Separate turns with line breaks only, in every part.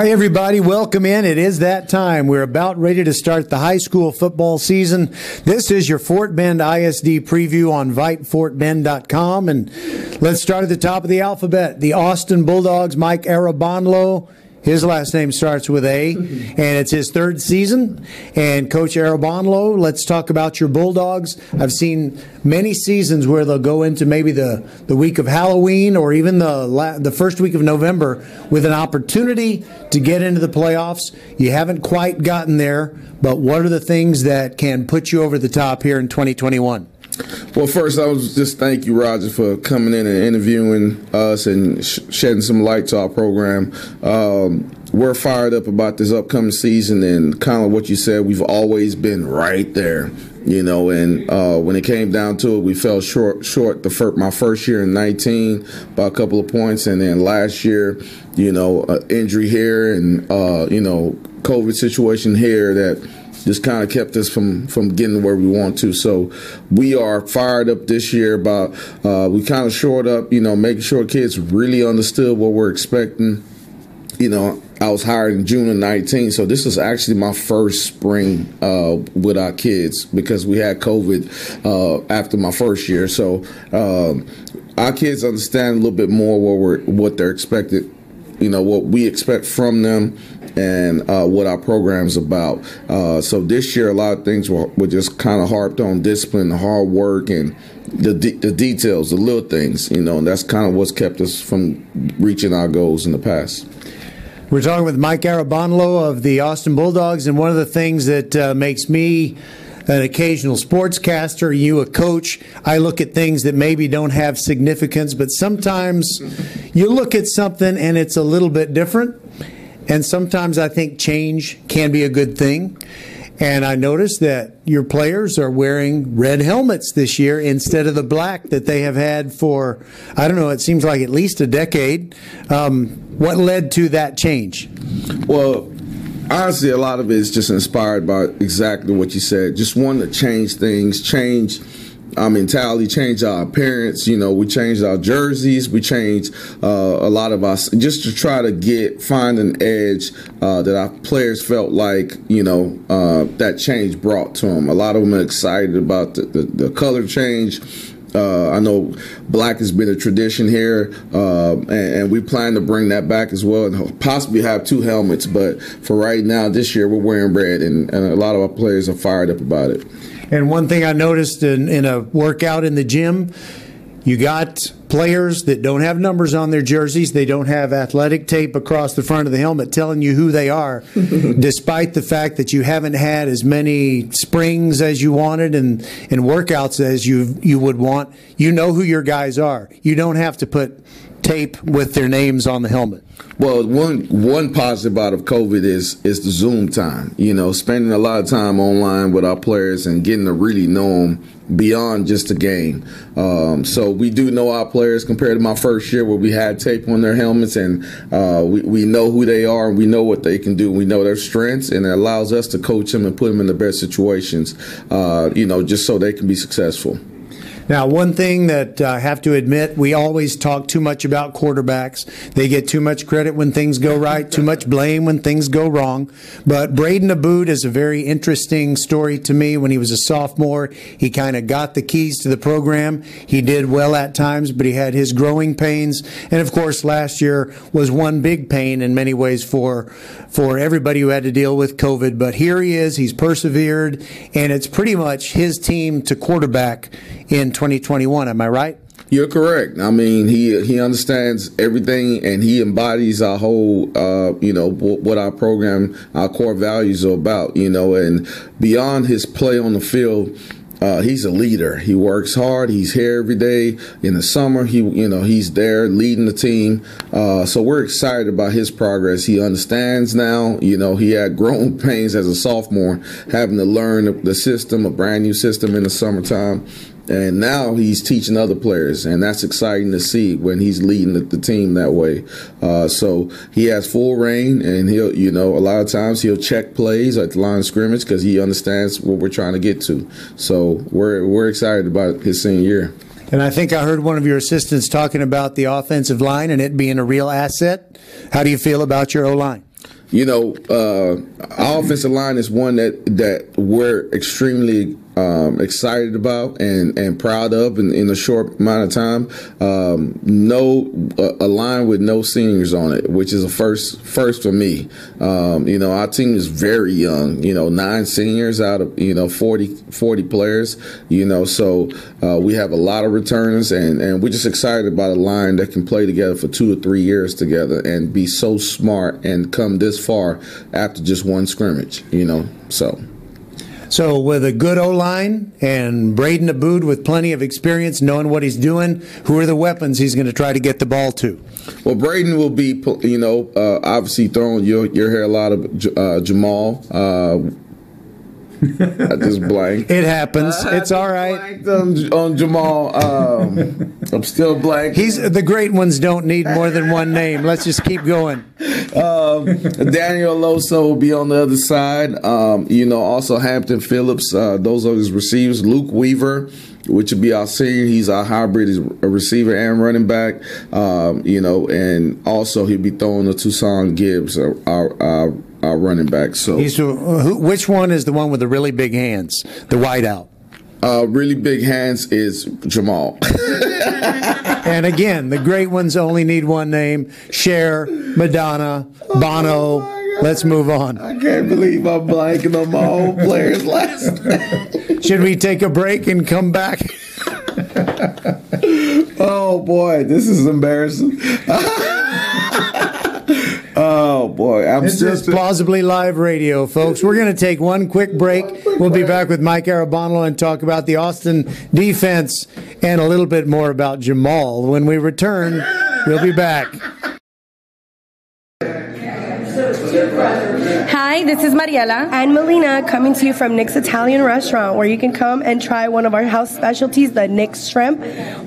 Hi, everybody. Welcome in. It is that time. We're about ready to start the high school football season. This is your Fort Bend ISD preview on VypeFortBend.com. And let's start at the top of the alphabet. The Austin Bulldogs, Mike Arabonlo his last name starts with A, and it's his third season. And Coach Arabonlo, let's talk about your Bulldogs. I've seen many seasons where they'll go into maybe the, the week of Halloween or even the la- the first week of November with an opportunity to get into the playoffs. You haven't quite gotten there, but what are the things that can put you over the top here in 2021?
Well, first, I was just thank you, Roger, for coming in and interviewing us and sh- shedding some light to our program. Um, we're fired up about this upcoming season, and kind of what you said, we've always been right there, you know. And uh, when it came down to it, we fell short. Short the first, my first year in 19 by a couple of points, and then last year, you know, uh, injury here and uh, you know, COVID situation here that just kind of kept us from from getting where we want to. So we are fired up this year about uh, we kind of shored up, you know, making sure kids really understood what we're expecting. You know, I was hired in June of 19, so this was actually my first spring uh, with our kids because we had COVID uh, after my first year. So um, our kids understand a little bit more what we're what they're expected you know what we expect from them and uh, what our program's about. Uh, so this year, a lot of things were, were just kind of harped on discipline, hard work, and the de- the details, the little things. You know, and that's kind of what's kept us from reaching our goals in the past.
We're talking with Mike Arabonlo of the Austin Bulldogs, and one of the things that uh, makes me an occasional sportscaster, you a coach, I look at things that maybe don't have significance, but sometimes you look at something and it's a little bit different. And sometimes I think change can be a good thing. And I noticed that your players are wearing red helmets this year instead of the black that they have had for, I don't know, it seems like at least a decade. Um, what led to that change?
Well, honestly, a lot of it is just inspired by exactly what you said. Just wanting to change things, change our mentality, change our appearance. You know, we changed our jerseys, we changed uh, a lot of us just to try to get find an edge uh, that our players felt like you know uh, that change brought to them. A lot of them are excited about the, the, the color change. Uh, I know black has been a tradition here, uh, and, and, we plan to bring that back as well, and possibly have two helmets. But for right now, this year we're wearing red, and, and a lot of our players are fired up about it.
And one thing I noticed in, in a workout in the gym, you got players that don't have numbers on their jerseys. They don't have athletic tape across the front of the helmet telling you who they are, despite the fact that you haven't had as many springs as you wanted and, and workouts as you you would want. You know who your guys are. You don't have to put tape with their names on the helmet.
Well, one one positive out of COVID is is the Zoom time. You know, spending a lot of time online with our players and getting to really know them beyond just a game. Um, so we do know our players compared to my first year where we had tape on their helmets and uh, we, we know who they are and we know what they can do. We know their strengths and it allows us to coach them and put them in the best situations, uh, you know, just so they can be successful.
Now, one thing that I have to admit, we always talk too much about quarterbacks. They get too much credit when things go right, too much blame when things go wrong. But Braden Aboud is a very interesting story to me. When he was a sophomore, he kind of got the keys to the program. He did well at times, but he had his growing pains. And of course, last year was one big pain in many ways for for everybody who had to deal with COVID. But here he is. He's persevered, and it's pretty much his team to quarterback in 2021. Am I right?
You're correct. I mean, he he understands everything, and he embodies our whole, uh, you know, what our program, our core values are about. You know, and beyond his play on the field, uh, he's a leader. He works hard. He's here every day. In the summer, he you know he's there leading the team. Uh, so we're excited about his progress. He understands now. You know he had growing pains as a sophomore, having to learn the system, a brand new system in the summertime and now he's teaching other players, and that's exciting to see when he's leading the, the team that way. Uh, so he has full reign, and he'll, you know, a lot of times he'll check plays at the line of scrimmage because he understands what we're trying to get to. So we're we're excited about his senior year.
And I think I heard one of your assistants talking about the offensive line and it being a real asset. How do you feel about your O line?
you know, uh, our offensive line is one that that we're extremely um, excited about and, and proud of in, in a short amount of time. Um, no, a line with no seniors on it, which is a first first for me. Um, you know, our team is very young. You know, nine seniors out of you know 40, 40 players. You know, so uh, we have a lot of returners, and and we're just excited about a line that can play together for two or three years together and be so smart and come this far after just one scrimmage. You know, so.
So, with a good O line and Braden Aboud with plenty of experience, knowing what he's doing, who are the weapons he's going to try to get the ball to?
Well, Braden will be, you know, uh, obviously throwing. You'll hear a lot of uh, Jamal. Uh, I just blanked.
It happens. it's all right.
On, on, Jamal. Um, I'm still blank.
He's the great ones don't need more than one name. Let's just keep going.
Um, Daniel Loso will be on the other side. Um, you know, also Hampton Phillips. Uh, those are his receivers. Luke Weaver which would be our senior. He's our hybrid, he's a receiver and running back. Um, you know, and also he'll be throwing the Tucson Gibbs, our, our, our, our running back. So,
he's, uh, which one is the one with the really big hands, the wideout?
Uh, really big hands is Jamal.
and again, the great ones only need one name: Cher, Madonna, Bono. Oh Let's move on.
I can't believe I'm blanking on my own players' last
name. Should we take a break and come back?
oh boy, this is embarrassing. oh boy,
I'm this is plausibly live radio, folks. We're going to take one quick break. We'll be back with Mike Arabano and talk about the Austin defense and a little bit more about Jamal. When we return, we'll be back.
Hi, this is Mariela
and Melina coming to you from Nick's Italian Restaurant, where you can come and try one of our house specialties, the Nick's Shrimp,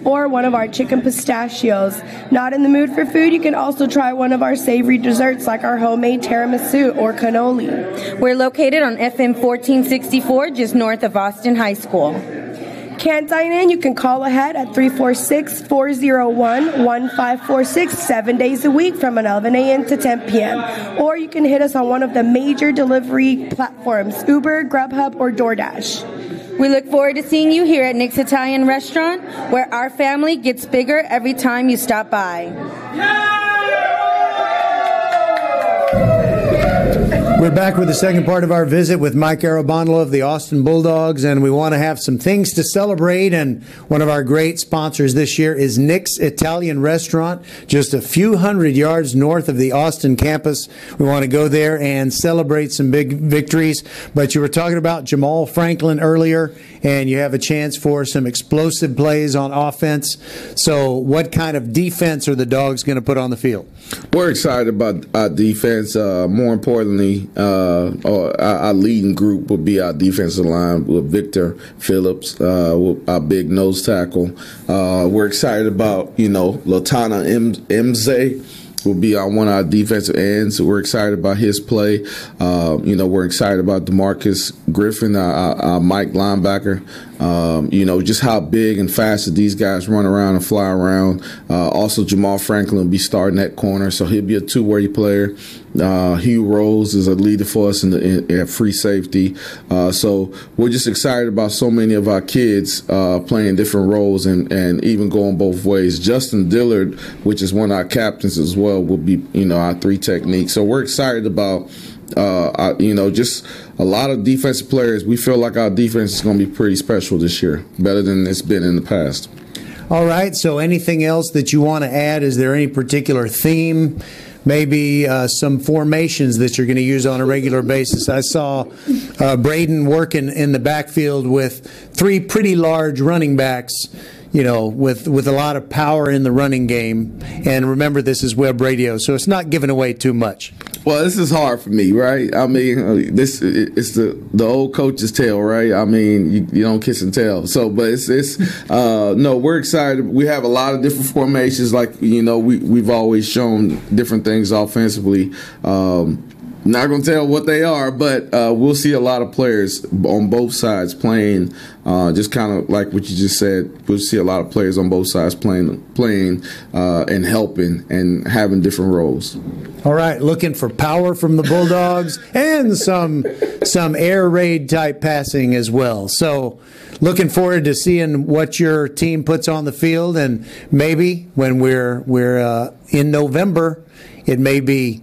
or one of our chicken pistachios. Not in the mood for food, you can also try one of our savory desserts like our homemade tiramisu or cannoli.
We're located on FM 1464, just north of Austin High School.
Can't dine in? You can call ahead at 346 401 1546 seven days a week from 11 a.m. to 10 p.m. Or you can hit us on one of the major delivery platforms Uber, Grubhub, or DoorDash.
We look forward to seeing you here at Nick's Italian Restaurant, where our family gets bigger every time you stop by. Yeah!
We're back with the second part of our visit with Mike Arabonlo of the Austin Bulldogs, and we want to have some things to celebrate. And one of our great sponsors this year is Nick's Italian Restaurant, just a few hundred yards north of the Austin campus. We want to go there and celebrate some big victories. But you were talking about Jamal Franklin earlier, and you have a chance for some explosive plays on offense. So, what kind of defense are the Dogs going to put on the field?
We're excited about our defense. Uh, more importantly, uh, our, our, leading group will be our defensive line with Victor Phillips, uh, our big nose tackle. Uh, we're excited about you know Latana Mze will be on one of our defensive ends. We're excited about his play. Uh, you know, we're excited about Demarcus Griffin, our, our Mike linebacker. Um, you know, just how big and fast that these guys run around and fly around. Uh, also, Jamal Franklin will be starting that corner, so he'll be a two-way player. Uh, Hugh Rose is a leader for us in the in, in free safety. Uh, so we're just excited about so many of our kids uh, playing different roles and, and even going both ways. Justin Dillard, which is one of our captains as well, will be you know our three techniques. So we're excited about uh, you know, just a lot of defensive players. We feel like our defense is going to be pretty special this year, better than it's been in the past.
All right. So, anything else that you want to add? Is there any particular theme? Maybe uh, some formations that you're going to use on a regular basis. I saw uh, Braden working in the backfield with three pretty large running backs you know, with with a lot of power in the running game. And remember, this is web radio, so it's not giving away too much.
Well, this is hard for me, right? I mean, uh, this it's the the old coach's tale, right? I mean, you, you don't kiss and tell. So, but it's it's uh, no, we're excited. We have a lot of different formations. Like you know, we we've always shown different things offensively. Um, Not going to tell what they are, but uh, we'll see a lot of players on both sides playing. Uh, just kind of like what you just said, we'll see a lot of players on both sides playing, playing uh, and helping and having different roles.
All right, looking for power from the Bulldogs and some some air raid type passing as well. So, looking forward to seeing what your team puts on the field, and maybe when we're we're uh, in November, it may be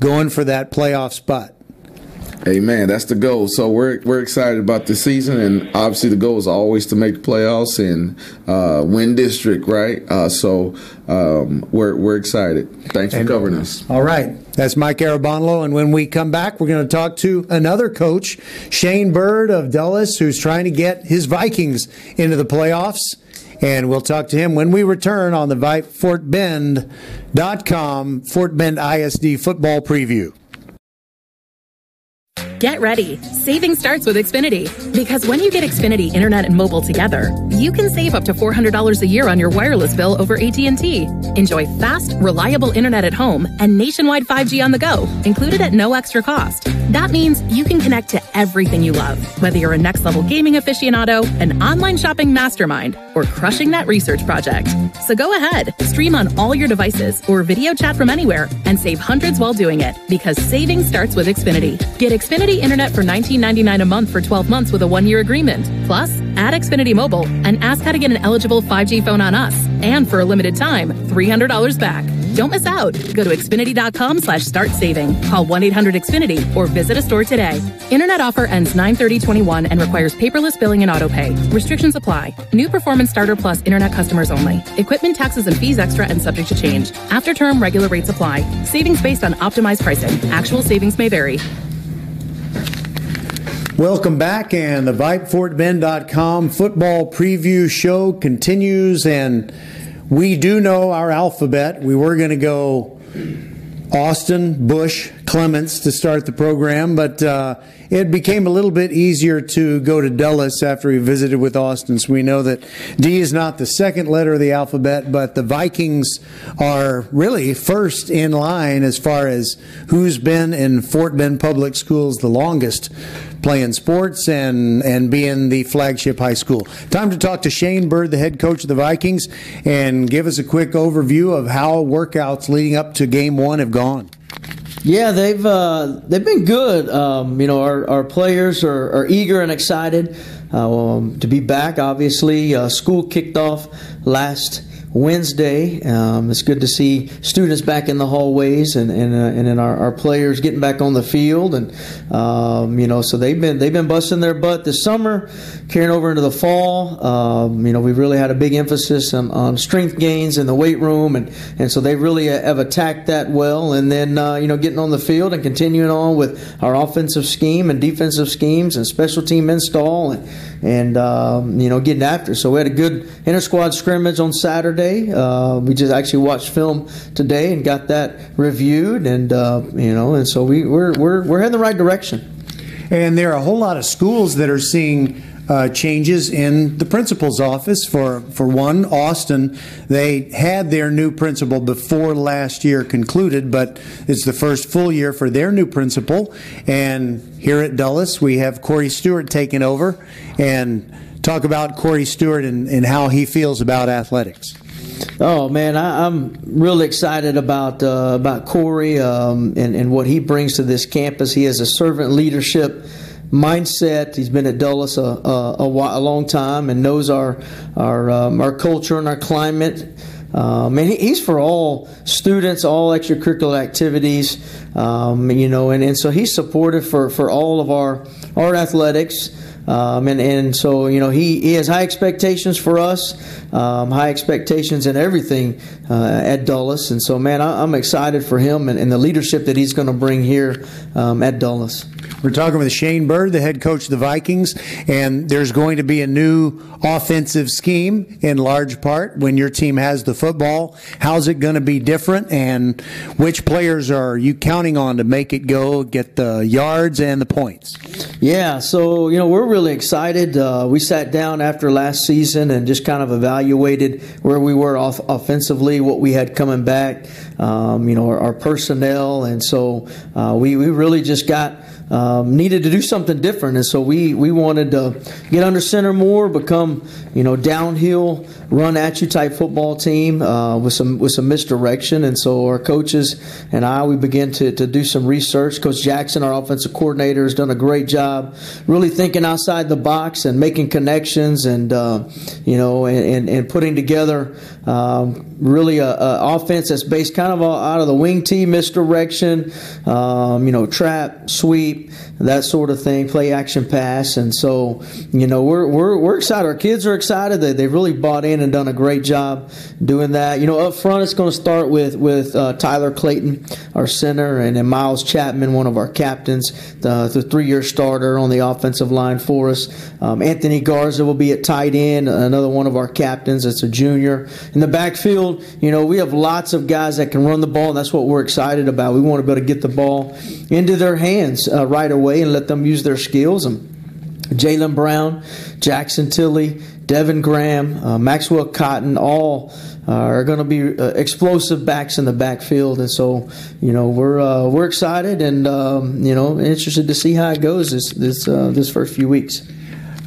going for that playoff spot.
Amen. That's the goal. So we're we're excited about the season, and obviously the goal is always to make the playoffs and uh, win district, right? Uh, so um, we're we're excited. Thanks for covering us.
All right, that's Mike Arabonlo, and when we come back, we're going to talk to another coach, Shane Bird of Dulles, who's trying to get his Vikings into the playoffs. And we'll talk to him when we return on the FortBend.com Fort Bend ISD football preview.
Get ready. Saving starts with Xfinity. Because when you get Xfinity internet and mobile together, you can save up to $400 a year on your wireless bill over AT&T. Enjoy fast, reliable internet at home and nationwide 5G on the go, included at no extra cost. That means you can connect to everything you love, whether you're a next level gaming aficionado, an online shopping mastermind, or crushing that research project. So go ahead, stream on all your devices or video chat from anywhere and save hundreds while doing it because saving starts with Xfinity. Get Xfinity Internet for $19.99 a month for 12 months with a one year agreement. Plus, add Xfinity Mobile and ask how to get an eligible 5G phone on us. And for a limited time, $300 back. Don't miss out. Go to Xfinity.com slash start saving. Call 1-800-XFINITY or visit a store today. Internet offer ends 930-21 and requires paperless billing and autopay. Restrictions apply. New Performance Starter Plus Internet customers only. Equipment taxes and fees extra and subject to change. After term, regular rates apply. Savings based on optimized pricing. Actual savings may vary.
Welcome back, and the VypeFortBend.com football preview show continues. And we do know our alphabet. We were going to go Austin, Bush, Clements to start the program, but uh, it became a little bit easier to go to Dulles after we visited with Austin. So we know that D is not the second letter of the alphabet, but the Vikings are really first in line as far as who's been in Fort Bend Public Schools the longest playing sports and, and being the flagship high school. Time to talk to Shane Bird, the head coach of the Vikings, and give us a quick overview of how workouts leading up to game one have gone.
Yeah, they've uh, they've been good. Um, you know, our, our players are, are eager and excited uh, um, to be back. Obviously, uh, school kicked off last Wednesday. Um, it's good to see students back in the hallways and and, uh, and then our, our, players getting back on the field and um, you know so they've been they've been busting their butt this summer, carrying over into the fall. Um, you know we've really had a big emphasis on, on, strength gains in the weight room and and so they really have attacked that well and then uh, you know getting on the field and continuing on with our offensive scheme and defensive schemes and special team install and and um, you know getting after. So we had a good inter squad scrimmage on Saturday. Uh, we just actually watched film today and got that reviewed, and uh, you know, and so we, we're we're we're heading the right direction.
And there are a whole lot of schools that are seeing uh, changes in the principal's office. For for one, Austin, they had their new principal before last year concluded, but it's the first full year for their new principal. And here at Dulles, we have Corey Stewart taking over and talk about Corey Stewart and, and how he feels about athletics.
Oh man, I, am really excited about uh, about Corey um, and and what he brings to this campus. He has a servant leadership mindset. He's been at Dulles a, a, a, long time and knows our our um, our culture and our climate. Um, and he, he's for all students, all extracurricular activities, um, you know, and, and so he's supportive for, for all of our our athletics. Um, and, and so, you know, he, he has high expectations for us, um, high expectations in everything uh, at Dulles. And so, man, I, am excited for him and, and, the leadership that he's going to bring here um, at Dulles.
We're talking with Shane Bird, the head coach of the Vikings, and there's going to be a new offensive scheme in large part when your team has the football. How's it going to be different, and which players are you counting on to make it go, get the yards and the points?
Yeah, so you know we're really really excited. Uh, we sat down after last season and just kind of evaluated where we were off offensively, what we had coming back, um, you know, our, our, personnel, and so uh, we we really just got um, needed to do something different, and so we we wanted to get under center more, become you know downhill, run at you type football team uh, with some with some misdirection, and so our coaches and I we begin to, to do some research. Coach Jackson, our offensive coordinator, has done a great job, really thinking outside the box and making connections, and uh, you know, and, and, and putting together um, really a, a, offense that's based kind of out of the Wing-T misdirection, um, you know, trap, sweep, that sort of thing, play action pass, and so you know we're we're, we're excited. Our kids are excited. They they've really bought in and done a great job doing that. You know, up front it's going to start with with uh, Tyler Clayton, our center, and then Miles Chapman, one of our captains, the, the three year starter on the offensive line for us. Um, Anthony Garza will be at tight end, another one of our captains. It's a junior in the backfield. You know, we have lots of guys that can run the ball, and that's what we're excited about. We want to be able to get the ball into their hands uh, right away and let them use their skills. And Jalen Brown, Jackson Tilley, Devin Graham, uh, Maxwell Cotton, all uh, are going to be uh, explosive backs in the backfield, and so you know we're uh, we're excited and um, you know interested to see how it goes this this uh, this first few weeks.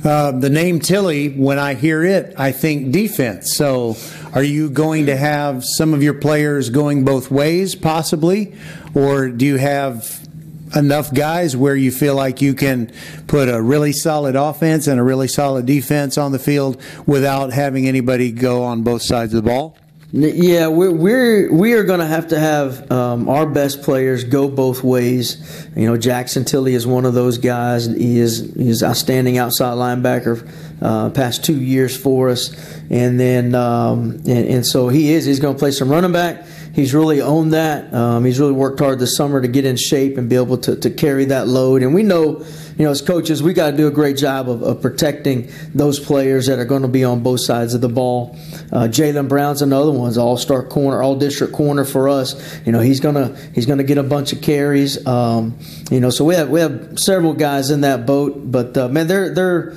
Uh, the name Tilly, when I hear it, I think defense. So, are you going to have some of your players going both ways, possibly, or do you have enough guys where you feel like you can put a really solid offense and a really solid defense on the field without having anybody go on both sides of the ball?
Yeah, we're, we're we are going to have to have um, our best players go both ways. You know, Jackson Tilley is one of those guys. He is he's outstanding outside linebacker. Uh, past two years for us, and then um, and, and so he is. He's going to play some running back he's really owned that. Um, he's really worked hard this summer to get in shape and be able to, to carry that load. And we know, you know, as coaches, we got to do a great job of, of, protecting those players that are going to be on both sides of the ball. Uh, Jalen Brown's another one, all star corner, all district corner for us. You know, he's gonna he's gonna get a bunch of carries. Um, you know, so we have we have several guys in that boat, but uh, man, they're they're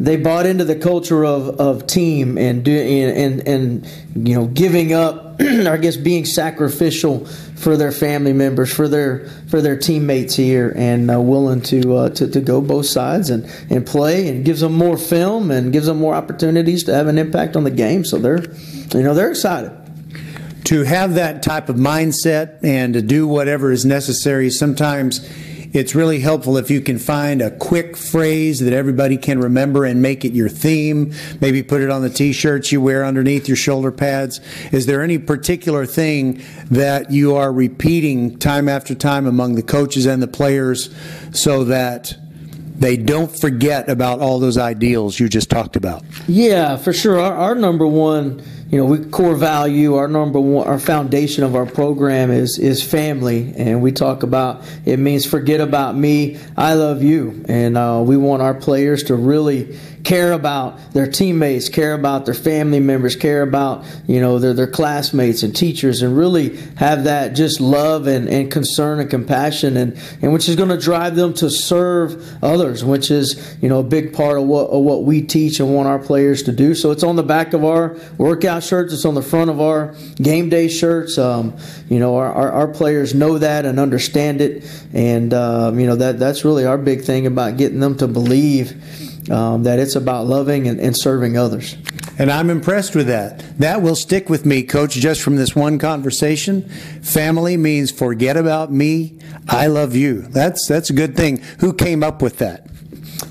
they bought into the culture of, of team and do and, and you know giving up I guess being sacrificial for their family members for their for their teammates here and uh, willing to, uh, to to go both sides and and play and gives them more film and gives them more opportunities to have an impact on the game. So they're you know they're excited.
To have that type of mindset and to do whatever is necessary sometimes it's really helpful if you can find a quick phrase that everybody can remember and make it your theme. Maybe put it on the t shirts you wear underneath your shoulder pads. Is there any particular thing that you are repeating time after time among the coaches and the players so that they don't forget about all those ideals you just talked about?
Yeah, for sure. Our, our number one you know, we core value, our number one, our foundation of our program is is family, and we talk about it means forget about me, I love you, and uh, we want our players to really care about their teammates, care about their family members, care about you know their their classmates and teachers, and really have that just love and, and concern and compassion, and and which is going to drive them to serve others, which is you know a big part of what of what we teach and want our players to do. So it's on the back of our workout shirts, it's on the front of our game day shirts. Um, you know our, our, our, players know that and understand it, and um, you know that that's really our big thing about getting them to believe um, that it's about loving and, and serving others.
And I'm impressed with that. That will stick with me, Coach, just from this one conversation. Family means forget about me. I love you. That's that's a good thing. Who came up with that?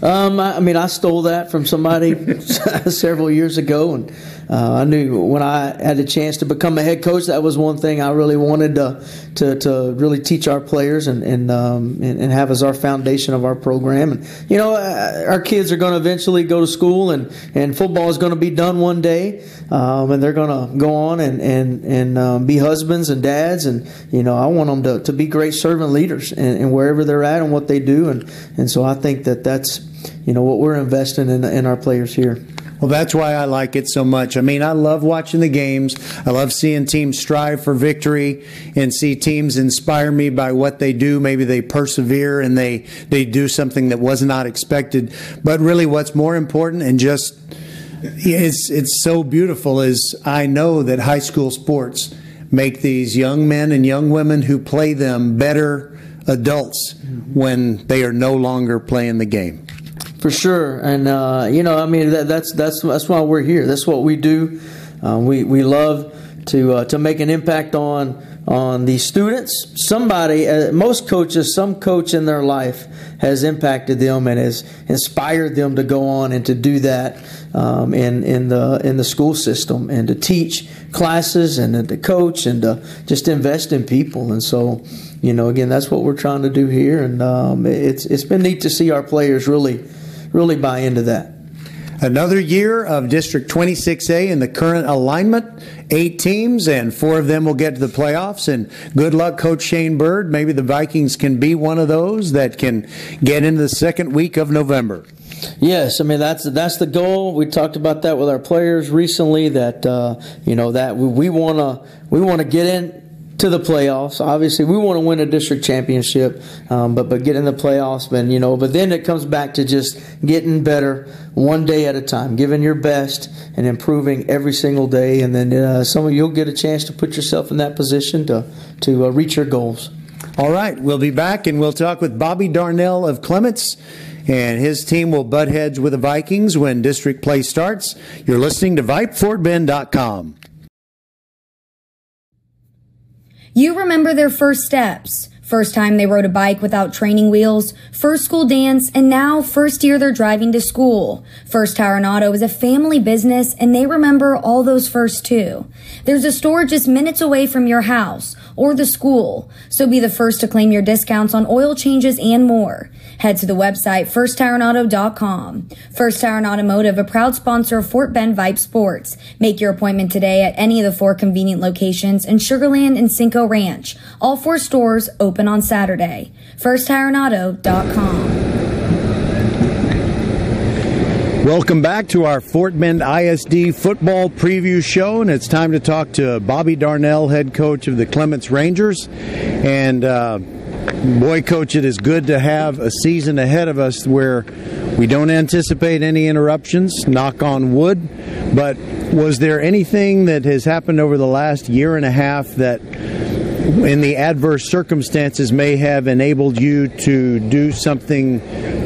Um, I, I mean, I stole that from somebody several years ago, and uh, I knew when I had a chance to become a head coach, that was one thing I really wanted to to, to really teach our players and and, um, and, and have as our foundation of our program. And you know, uh, our kids are going to eventually go to school, and and football is going to be done one day, um, and they're going to go on and and and um, be husbands and dads, and you know, I want them to, to be great servant leaders and, and wherever they're at and what they do, and and so I think that that's you know what we're investing in in our players here.
Well, that's why I like it so much. I mean, I love watching the games. I love seeing teams strive for victory and see teams inspire me by what they do. Maybe they persevere and they, they do something that was not expected. But really, what's more important and just it's, it's so beautiful is I know that high school sports make these young men and young women who play them better adults when they are no longer playing the game.
For sure, and uh, you know, I mean, that, that's that's that's why we're here. That's what we do. Uh, we we love to uh, to make an impact on on the students. Somebody, uh, most coaches, some coach in their life has impacted them and has inspired them to go on and to do that um, in in the in the school system and to teach classes and to coach and to just invest in people. And so, you know, again, that's what we're trying to do here. And um, it's it's been neat to see our players really really buy into that.
Another year of District 26A in the current alignment. Eight teams, and four of them will get to the playoffs. And good luck, Coach Shane Bird. Maybe the Vikings can be one of those that can get into the second week of November.
Yes, I mean that's that's the goal. We talked about that with our players recently. That uh, you know that we want to we want to get in to the playoffs. Obviously, we want to win a district championship, um, but but get in the playoffs. But you know, but then it comes back to just getting better one day at a time, giving your best and improving every single day. And then uh, some of you'll get a chance to put yourself in that position to to uh, reach your goals.
All right, we'll be back and we'll talk with Bobby Darnell of Clements. And his team will butt heads with the Vikings when district play starts. You're listening to VypeFortBend.com.
You remember their first steps. First time they rode a bike without training wheels, first school dance, and now first year they're driving to school. First Tire and Auto is a family business and they remember all those first too. There's a store just minutes away from your house or the school, so be the first to claim your discounts on oil changes and more. Head to the website firsttireandauto.com. First and Automotive, a proud sponsor of Fort Bend Vype Sports. Make your appointment today at any of the four convenient locations in Sugarland and Cinco Ranch. All four stores open on Saturday. FirstTireandAuto.com.
Welcome back to our Fort Bend ISD football preview show, and it's time to talk to Bobby Darnell, head coach of the Clements Rangers. And uh, boy, coach, it is good to have a season ahead of us where we don't anticipate any interruptions, knock on wood. But was there anything that has happened over the last year and a half that, in the adverse circumstances, may have enabled you to do something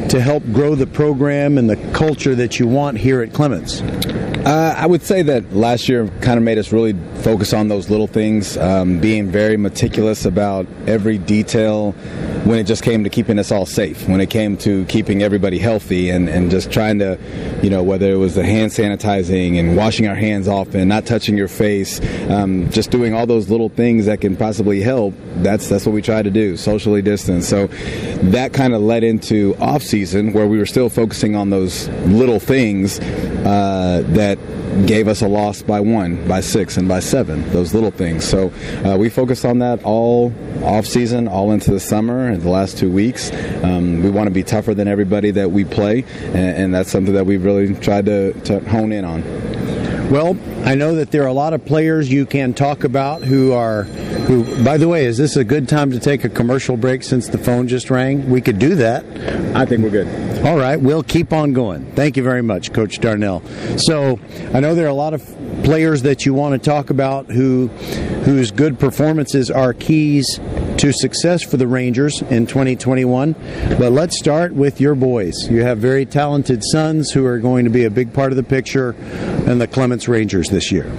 to help grow the program and the culture that you want here at Clements?
Uh, I would say that last year kind of made us really focus on those little things, um, being very meticulous about every detail when it just came to keeping us all safe, when it came to keeping everybody healthy and, and just trying to, you know, whether it was the hand sanitizing and washing our hands often, not touching your face, um, just doing all those little things that can possibly help. That's that's what we try to do, socially distance. So that kind of led into off season where we were still focusing on those little things uh, that gave us a loss by one, by six, and by seven. Those little things. So uh, we focused on that all off season, all into the summer, and the last two weeks. Um, we want to be tougher than everybody that we play, and, and that's something that we've really tried to, to hone in on.
Well, I know that there are a lot of players you can talk about who are who by the way, is this a good time to take a commercial break since the phone just rang? We could do that.
I think we're good.
All right, we'll keep on going. Thank you very much, Coach Darnell. So, I know there are a lot of players that you want to talk about who whose good performances are keys to success for the Rangers in 2021. But let's start with your boys. You have very talented sons who are going to be a big part of the picture in the Clements Rangers this year.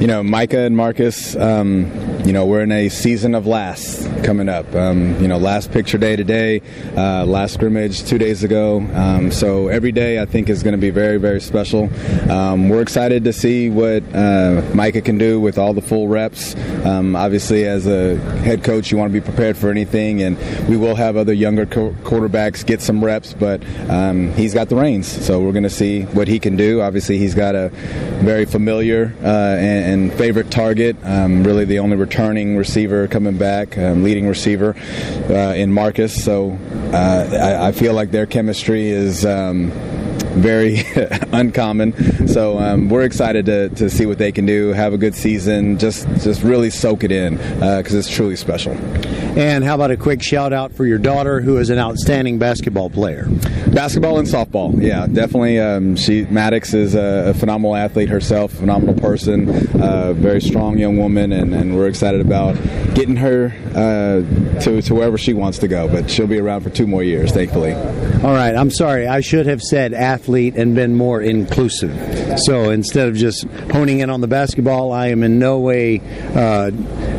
You know, Micah and Marcus, um, you know, we're in a season of last coming up. Um, you know, last picture day today, uh, last scrimmage two days ago. Um, so every day I think is going to be very, very special. Um, we're excited to see what uh, Micah can do with all the full reps. Um, obviously, as a head coach, you want to be prepared for anything, and we will have other younger co- quarterbacks get some reps, but um, he's got the reins. So we're going to see what he can do. Obviously, he's got a very familiar uh, and, and, favorite target, um, really the only returning receiver coming back, um, leading receiver uh, in Marcus. So uh, I, I, feel like their chemistry is um, very uncommon. So um, we're excited to, to see what they can do, have a good season, just just really soak it in because uh, it's truly special.
And how about a quick shout out for your daughter, who is an outstanding basketball player?
Basketball and softball, yeah, definitely. Um, she Maddox is a, a, phenomenal athlete herself, phenomenal person, uh, very strong young woman, and, and, we're excited about getting her uh, to to wherever she wants to go. But she'll be around for two more years, thankfully.
All right, I'm sorry, I should have said athlete and been more inclusive. So instead of just honing in on the basketball, I am in no way uh,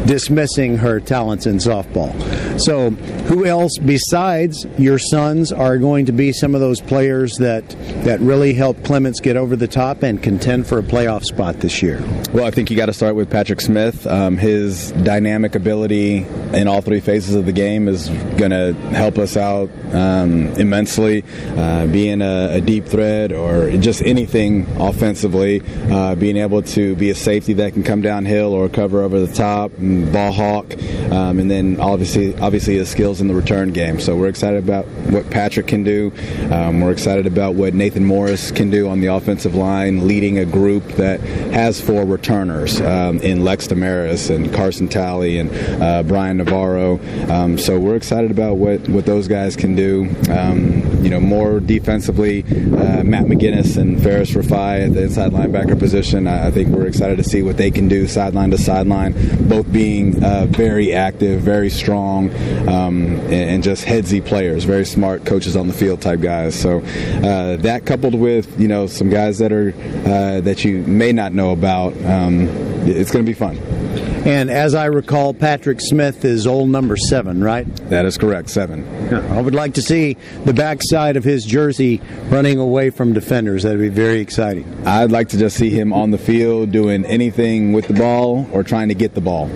dismissing her talents in softball. So, who else besides your sons are going to be some of those players that that really help Clements get over the top and contend for a playoff spot this year?
Well, I think you got to start with Patrick Smith. Um, his dynamic ability in all three phases of the game is going to help us out um, immensely. Uh, being a, a, deep threat or just anything offensively, uh, being able to be a safety that can come downhill or cover over the top, and ball hawk, um, and then obviously obviously his skills in the return game. So we're excited about what Patrick can do. Um, we're excited about what Nathan Morris can do on the offensive line, leading a group that has four returners um, in Lex Damaris and Carson Talley and uh, Brian Navarro. Um, so we're excited about what, what those guys can do. Um, you know, more defensively, uh, Matt McGinnis and Ferris Rafai at the inside linebacker position. I, I, think we're excited to see what they can do sideline to sideline, both being uh, very active, very strong, um, and, and, just headsy players, very smart coaches on the field type guys. So uh, that coupled with you know some guys that are uh, that you may not know about, um, it's going to be fun.
And as I recall, Patrick Smith is old number seven, right?
That is correct, seven.
I would like to see the backside of his jersey running away from defenders. That'd be very exciting.
I'd like to just see him on the field doing anything with the ball or trying to get the ball.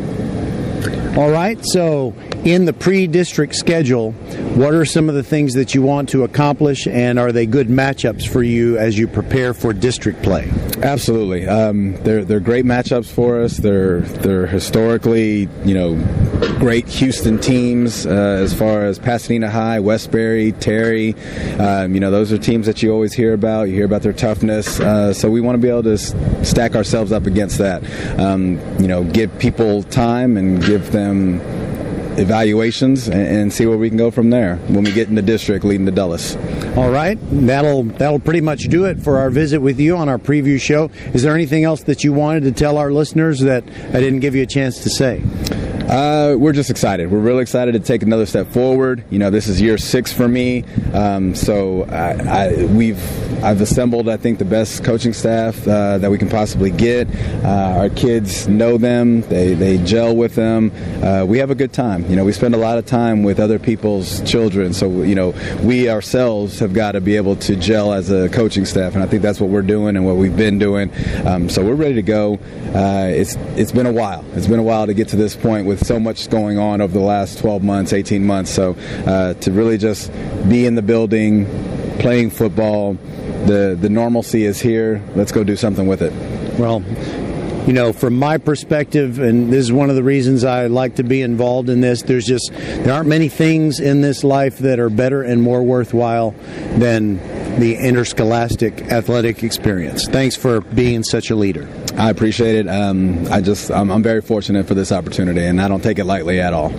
All right, so in the pre district schedule, what are some of the things that you want to accomplish, and are they good matchups for you as you prepare for district play?
Absolutely. Um, they're, they're great matchups for us. They're, they're historically, you know, great Houston teams uh, as far as Pasadena High, Westbury, Terry. Um, you know, those are teams that you always hear about. You hear about their toughness. Uh, so we want to be able to stack ourselves up against that. Um, you know, give people time and give them evaluations and, and, see where we can go from there when we get in the district leading to Dulles.
All right, that'll that'll pretty much do it for our visit with you on our preview show. Is there anything else that you wanted to tell our listeners that I didn't give you a chance to say?
Uh, we're just excited. We're really excited to take another step forward. You know, this is year six for me. Um, so I, I, we've I've assembled, I think, the best coaching staff uh, that we can possibly get. Uh, our kids know them. They they gel with them. Uh, we have a good time. You know, we spend a lot of time with other people's children. So you know, we ourselves have got to be able to gel as a coaching staff, and I think that's what we're doing and what we've been doing. Um, so we're ready to go. Uh, it's it's been a while. It's been a while to get to this point with with so much going on over the last 12 months, 18 months. So uh, to really just be in the building, playing football, the the normalcy is here. Let's go do something with it.
Well, you know, from my perspective, and this is one of the reasons I like to be involved in this, there's just, there aren't many things in this life that are better and more worthwhile than the interscholastic athletic experience. Thanks for being such a leader.
I appreciate it. Um, I just, I'm, I'm very fortunate for this opportunity, and I don't take it lightly at all.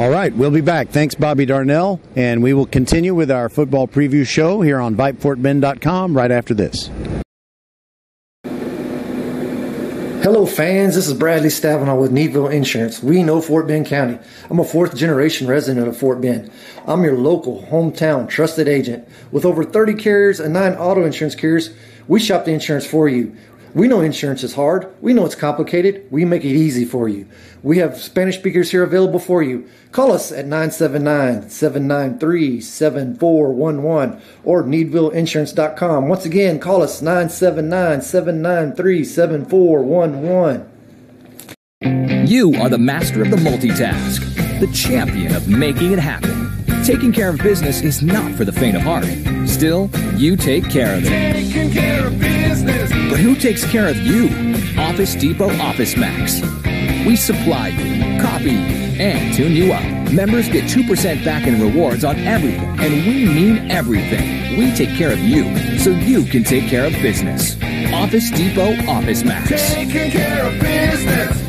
All right, we'll be back. Thanks, Bobby Darnell, and we will continue with our football preview show here on VypeFortBend.com right after this.
Hello, fans. This is Bradley Stavinoff with Needville Insurance. We know Fort Bend County. I'm a fourth generation resident of Fort Bend. I'm your local, hometown, trusted agent. With over 30 carriers and nine auto insurance carriers, we shop the insurance for you. We know insurance is hard. We know it's complicated. We make it easy for you. We have Spanish speakers here available for you. Call us at 979-793-7411 or needvilleinsurance.com. Once again, call us 979-793-7411.
You are the master of the multitask, the champion of making it happen. Taking care of business is not for the faint of heart. Still, you take care of it. But who takes care of you? Office Depot Office Max. We supply you copy, and tune you up. Members get 2% back in rewards on everything, and we mean everything. We take care of you so you can take care of business. Office Depot Office Max.
Taking care of business.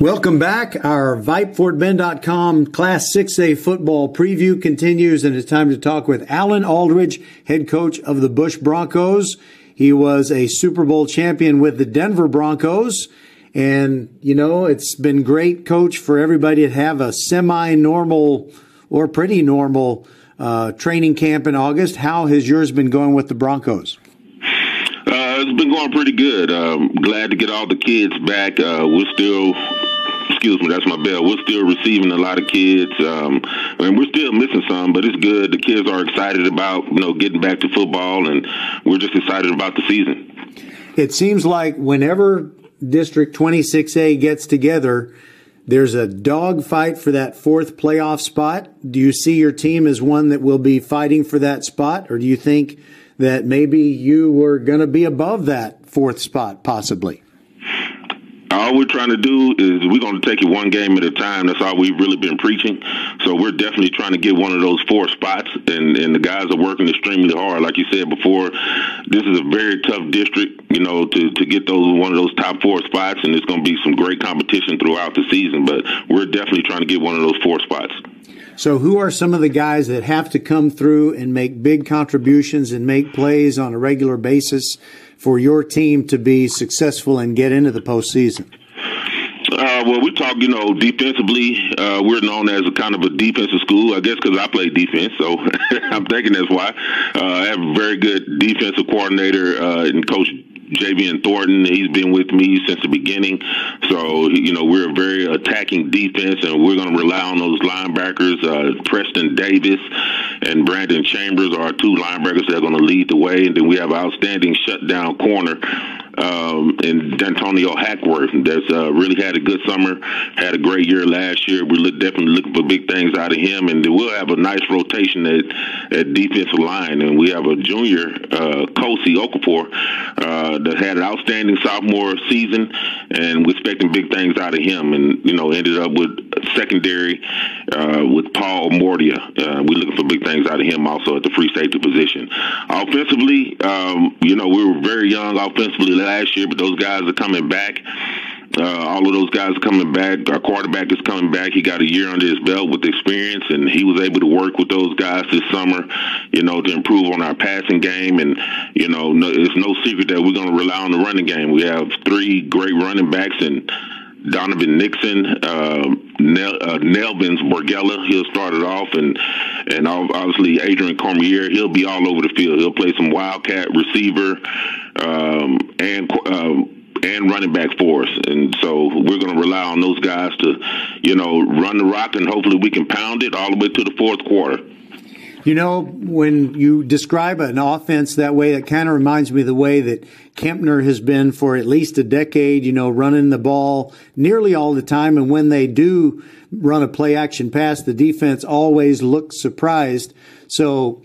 Welcome back. Our VypeFortBend.com Class 6A football preview continues, and it's time to talk with Alan Aldridge, head coach of the Bush Broncos. He was a Super Bowl champion with the Denver Broncos. And, you know, it's been great, coach, for everybody to have a semi normal or pretty normal uh, training camp in August. How has yours been going with the Broncos?
Uh, it's been going pretty good. Um, glad to get all the kids back. Uh, we're still excuse me, that's my bell. We're still receiving a lot of kids, um, and we're still missing some, but it's good. The kids are excited about you know getting back to football, and we're just excited about the season.
It seems like whenever District 26A gets together, there's a dogfight for that fourth playoff spot. Do you see your team as one that will be fighting for that spot, or do you think that maybe you were going to be above that fourth spot, possibly?
All we're trying to do is we're going to take it one game at a time. That's all we've really been preaching. So we're definitely trying to get one of those four spots, and and the guys are working extremely hard. Like you said before, this is a very tough district, you know, to to get those one of those top four spots, and it's going to be some great competition throughout the season. But we're definitely trying to get one of those four spots.
So, who are some of the guys that have to come through and make big contributions and make plays on a regular basis for your team to be successful and get into the postseason?
Uh, well, we talk, you know, defensively. Uh, we're known as a kind of a defensive school, I guess, because I play defense. So I'm thinking that's why. Uh, I have a very good defensive coordinator uh, and coach Javian Thornton. He's been with me since the beginning. So, you know, we're a very attacking defense, and we're going to rely on those linebackers. Uh, Preston Davis and Brandon Chambers are two linebackers that are going to lead the way. And then we have an outstanding shutdown corner um, and D'Antonio Hackworth that's uh, really had a good summer, had a great year last year. We're definitely looking for big things out of him, and we'll have a nice rotation at, at defensive line. And we have a junior, uh, Kosi Okafor, uh, that had an outstanding sophomore season, and we're expecting big things out of him. And you know, ended up with secondary uh, with Paul Mordia. Uh, we're looking for big things out of him also at the free safety position. Offensively, um, you know, we were very young offensively last year, but those guys are coming back. Uh, all of those guys are coming back. Our quarterback is coming back. He got a year under his belt with experience, and he was able to work with those guys this summer, you know, to improve on our passing game. And, you know, no, it's no secret that we're going to rely on the running game. We have three great running backs, and Donovan Nixon, uh, Nel, uh, Nelvins Borgella, he'll start it off, and and obviously Adrian Cormier, he'll be all over the field. He'll play some wildcat receiver um, and um, and running back for us, and so we're going to rely on those guys to, you know, run the rock, and hopefully we can pound it all the way to the fourth quarter.
You know, when you describe an offense that way, that kind of reminds me of the way that Kempner has been for at least a decade, you know, running the ball nearly all the time. And when they do run a play action pass, the defense always looks surprised. So,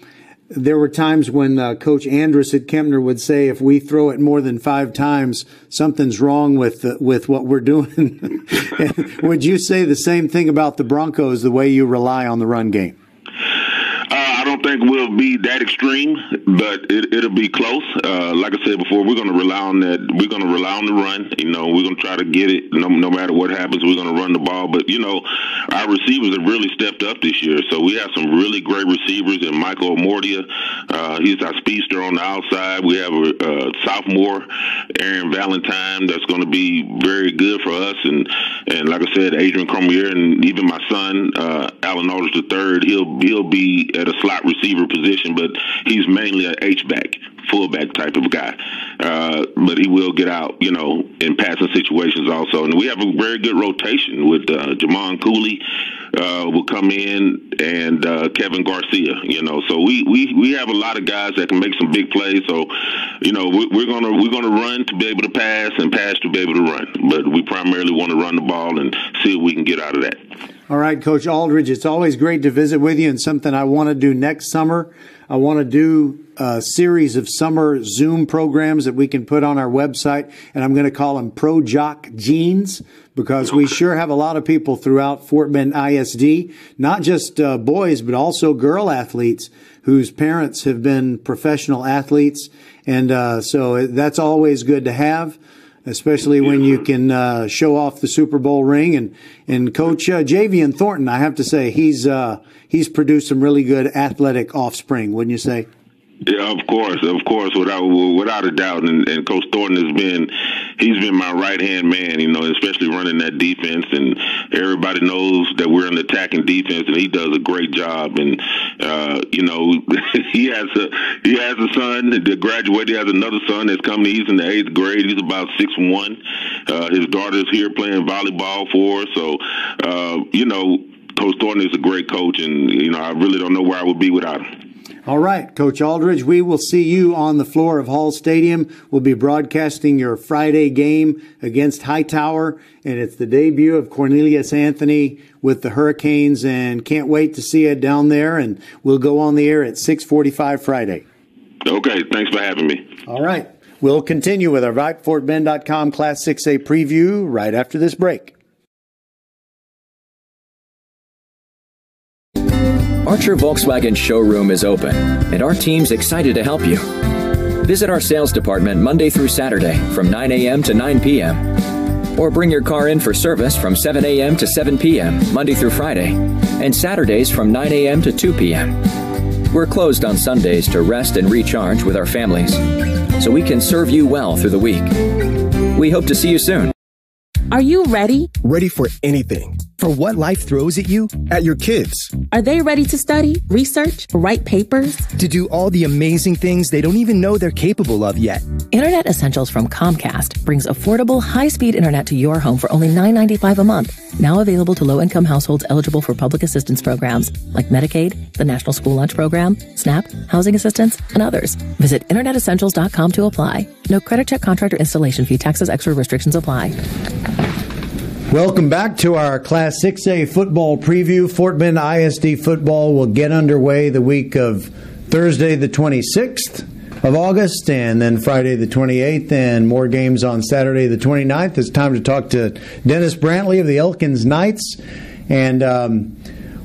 there were times when uh, Coach Andrus at Kempner would say, "If we throw it more than five times, something's wrong with uh, with what we're doing." would you say the same thing about the Broncos? The way you rely on the run game?
Think we'll be that extreme, but it, it'll be close. Uh, like I said before, we're going to rely on that. We're going to rely on the run. You know, we're going to try to get it no, no matter what happens. We're going to run the ball. But you know, our receivers have really stepped up this year. So we have some really great receivers in Michael Mordia. Uh, he's our speedster on the outside. We have a, a sophomore, Aaron Valentine, that's going to be very good for us. And and like I said, Adrian Cormier and even my son, uh, Allen Aldridge III, he'll he'll be at a slot receiver position, but he's mainly an H back, fullback type of guy. Uh, but he will get out, you know, in passing situations also. And we have a very good rotation with uh, Jamon Cooley uh, will come in and uh, Kevin Garcia. You know, so we, we we have a lot of guys that can make some big plays. So, you know, we, we're gonna we're gonna run to be able to pass and pass to be able to run. But we primarily want to run the ball and see what we can get out of that.
All right, Coach Aldridge, it's always great to visit with you and something I want to do next summer. I want to do a series of summer Zoom programs that we can put on our website, and I'm going to call them Pro Jock Genes because we sure have a lot of people throughout Fort Bend ISD, not just uh, boys, but also girl athletes whose parents have been professional athletes. And uh, so that's always good to have especially when you can uh, show off the Super Bowl ring. And and Coach uh, Javian Thornton, I have to say, he's uh, he's produced some really good athletic offspring, wouldn't you say?
Yeah, of course, of course, without without a doubt. And, and Coach Thornton has been he's been my right hand man, you know, especially running that defense. And everybody knows that we're an attacking defense, and he does a great job. And uh, you know, he has a he has a son that graduated. He has another son that's coming. He's in the eighth grade. He's about six one. Uh, his daughter's here playing volleyball for us. So, uh, you know, Coach Thornton is a great coach, and you know, I really don't know where I would be without him.
All right, Coach Aldridge, we will see you on the floor of Hall Stadium. We'll be broadcasting your Friday game against Hightower, and it's the debut of Cornelius Anthony with the Hurricanes, and can't wait to see you down there. And we'll go on the air at 6:45 Friday.
Okay, thanks for having me.
All right, we'll continue with our VypeFortBend.com Class 6A preview right after this break.
Archer Volkswagen showroom is open, and our team's excited to help you. Visit our sales department Monday through Saturday from 9 a.m. to 9 p.m. Or bring your car in for service from 7 a.m. to 7 p.m. Monday through Friday, and Saturdays from 9 a.m. to 2 p.m. We're closed on Sundays to rest and recharge with our families, so we can serve you well through the week. We hope to see you soon.
Are you ready?
Ready for anything. For what life throws at you, at your kids.
Are they ready to study, research, write papers?
To do all the amazing things they don't even know they're capable of yet.
Internet Essentials from Comcast brings affordable, high speed internet to your home for only $9.95 a month. Now available to low income households eligible for public assistance programs like Medicaid, the National School Lunch Program, SNAP, housing assistance, and others. Visit InternetEssentials.com to apply. No credit check contract or installation fee, taxes, extra restrictions apply.
Welcome back to our Class 6A football preview. Fort Bend ISD football will get underway the week of Thursday, the 26th of August, and then Friday, the 28th, and more games on Saturday, the 29th. It's time to talk to Dennis Brantley of the Elkins Knights. And um,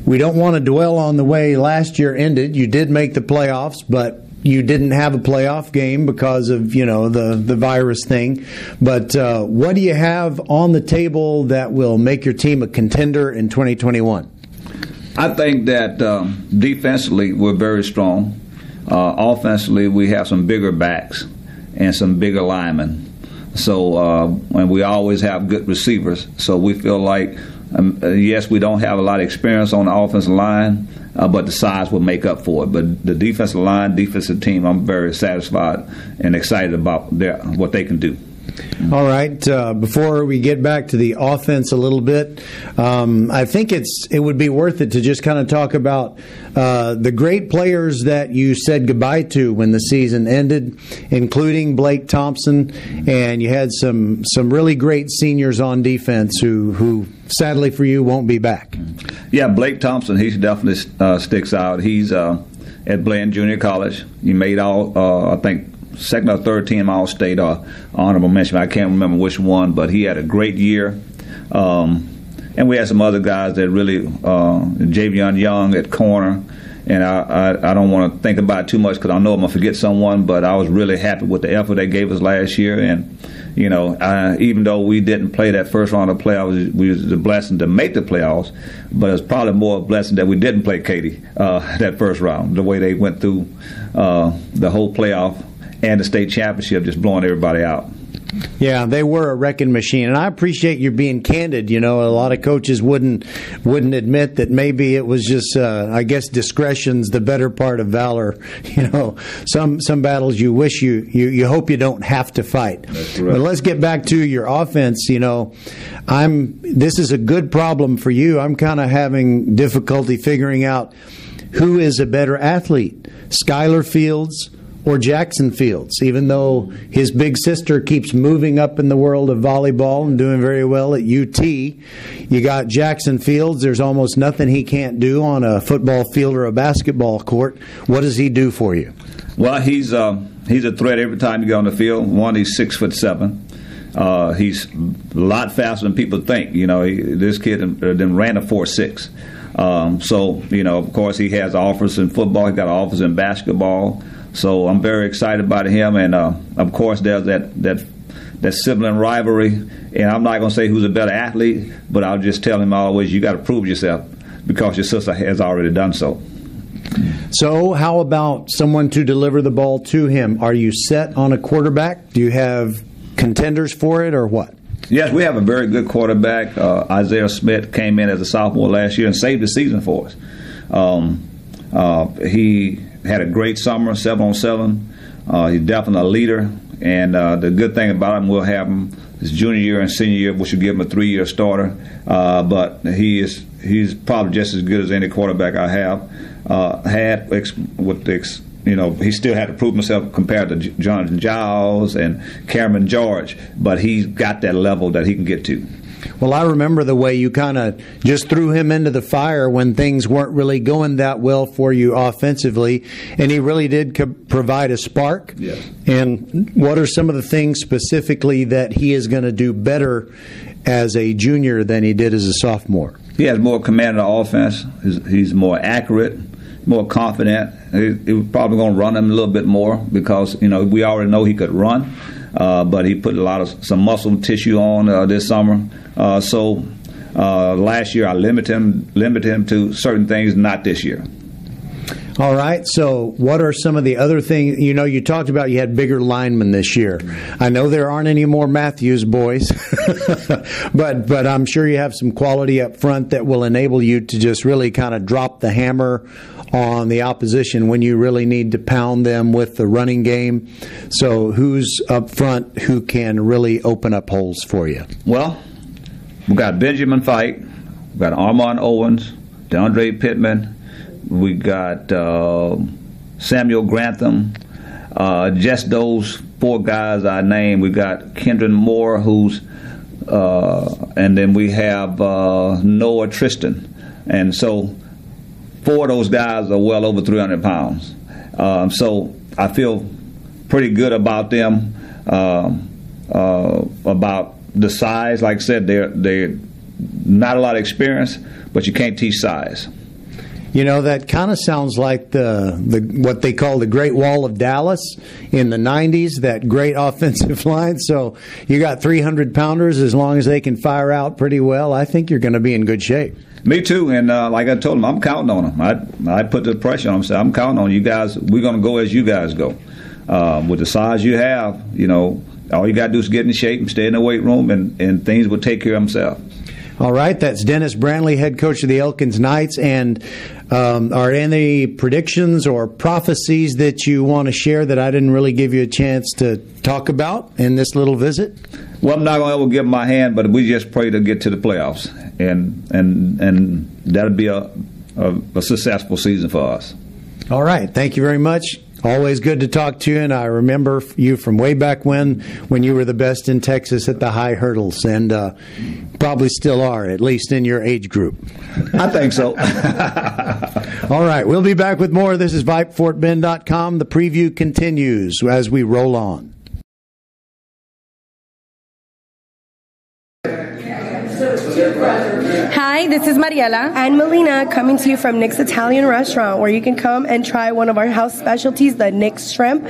we don't want to dwell on the way last year ended. You did make the playoffs, but you didn't have a playoff game because of you know the the virus thing. But uh, what do you have on the table that will make your team a contender in 2021?
I think that um, defensively we're very strong. Uh, offensively, we have some bigger backs and some bigger linemen. So, uh, and we always have good receivers. So we feel like, um, uh, yes, we don't have a lot of experience on the offensive line, uh, but the size will make up for it. But the defensive line, defensive team, I'm very satisfied and excited about their, what they can do.
All right. Uh, before we get back to the offense a little bit, um, I think it's it would be worth it to just kind of talk about uh, the great players that you said goodbye to when the season ended, including Blake Thompson, and you had some some really great seniors on defense who who sadly for you won't be back.
Yeah, Blake Thompson, he definitely uh, sticks out. He's uh, at Blinn Junior College. He made all uh, I think second or third team All State or uh, honorable mention. I can't remember which one, but he had a great year. Um, and we had some other guys that really, uh, Javion Young at corner. And I, I, I don't want to think about too much because I know I'm going to forget someone, but I was really happy with the effort they gave us last year. And, you know, I, even though we didn't play that first round of playoffs, we was a blessing to make the playoffs, but it's probably more a blessing that we didn't play Katy uh, that first round, the way they went through uh, the whole playoff and the state championship, just blowing everybody out.
Yeah, they were a wrecking machine, and I appreciate you being candid. You know, a lot of coaches wouldn't wouldn't admit that maybe it was just, uh, I guess, discretion's the better part of valor. You know, some some battles you wish you you, you hope you don't have to fight. But let's get back to your offense. You know, I'm this is a good problem for you. I'm kind of having difficulty figuring out who is a better athlete, Skylar Fields or Jackson Fields, even though his big sister keeps moving up in the world of volleyball and doing very well at UT. You got Jackson Fields. There's almost nothing he can't do on a football field or a basketball court. What does he do for you?
Well, he's uh, he's a threat every time you get on the field. One, he's six foot seven. Uh, he's a lot faster than people think. You know, he, this kid then ran a four six. Um, so you know, of course, he has offers in football. He got offers in basketball. So I'm very excited about him, and uh, of course, there's that that that sibling rivalry. And I'm not going to say who's a better athlete, but I'll just tell him always, you got to prove yourself because your sister has already done so.
So, how about someone to deliver the ball to him? Are you set on a quarterback? Do you have contenders for it, or what?
Yes, we have a very good quarterback. Uh, Isaiah Smith came in as a sophomore last year and saved the season for us. Um, uh, he had a great summer, seven on seven. Uh, he's definitely a leader, and uh, the good thing about him, we'll have him his junior year and senior year, which will give him a three-year starter. Uh, but he is he's probably just as good as any quarterback I have uh, had ex- with the ex- you know, he still had to prove himself compared to Jonathan Giles and Cameron George, but he's got that level that he can get to.
Well, I remember the way you kind of just threw him into the fire when things weren't really going that well for you offensively, and he really did co- provide a spark.
Yes.
And what are some of the things specifically that he is going to do better as a junior than he did as a sophomore?
He has more command of the offense. He's, he's more accurate, more confident. He, he was probably going to run him a little bit more because you know we already know he could run. Uh, but he put a lot of some muscle tissue on uh, this summer. Uh, so uh, last year I limited him limited him to certain things, not this year.
All right. So, what are some of the other things? You know, you talked about you had bigger linemen this year. I know there aren't any more Matthews boys, but but I'm sure you have some quality up front that will enable you to just really kind of drop the hammer on the opposition when you really need to pound them with the running game. So, who's up front who can really open up holes for you?
Well, we've got Benjamin Fight, we've got Armand Owens, DeAndre Pittman, we got uh, Samuel Grantham. Uh, just those four guys I named. We got Kendron Moore, who's, uh, and then we have uh, Noah Tristan. And so four of those guys are well over 300 pounds. Um, so I feel pretty good about them. Um, uh, about the size, like I said, they're they're not a lot of experience, but you can't teach size.
You know that kind of sounds like the the what they call the Great Wall of Dallas in the '90s. That great offensive line. So you got 300 pounders. As long as they can fire out pretty well, I think you're going to be in good shape.
Me too, and uh, like I told them, I'm counting on them. I I put the pressure on them. So I'm counting on you guys. We're going to go as you guys go. Uh, with the size you have, you know, all you got to do is get in shape and stay in the weight room, and, and things will take care of themselves.
All right, that's Dennis Brantley, head coach of the Elkins Knights. And um, are any predictions or prophecies that you want to share that I didn't really give you a chance to talk about in this little visit?
Well, I'm not going to ever give my hand, but we just pray to get to the playoffs, and and and that'll be a, a, a successful season for us.
All right, thank you very much. Always good to talk to you, and I remember you from way back when, when you were the best in Texas at the high hurdles, and uh, probably still are, at least in your age group.
I think so.
All right, we'll be back with more. This is VypeFortBend.com. The preview continues as we roll on.
Hi, this is Mariela.
And Melina coming to you from Nick's Italian Restaurant, where you can come and try one of our house specialties, the Nick's Shrimp,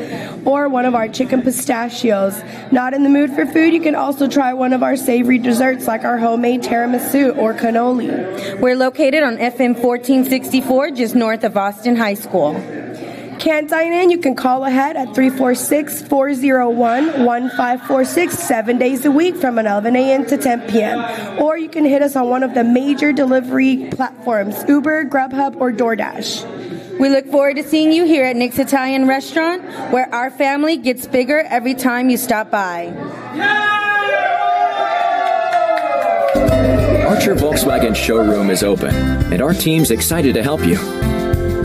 or one of our chicken pistachios. Not in the mood for food, you can also try one of our savory desserts like our homemade tiramisu or cannoli.
We're located on FM 1464, just north of Austin High School.
Can't dine in? You can call ahead at 346 401 1546 seven days a week from 11 a.m. to 10 p.m. Or you can hit us on one of the major delivery platforms Uber, Grubhub, or DoorDash.
We look forward to seeing you here at Nick's Italian Restaurant, where our family gets bigger every time you stop by.
Archer Volkswagen showroom is open, and our team's excited to help you.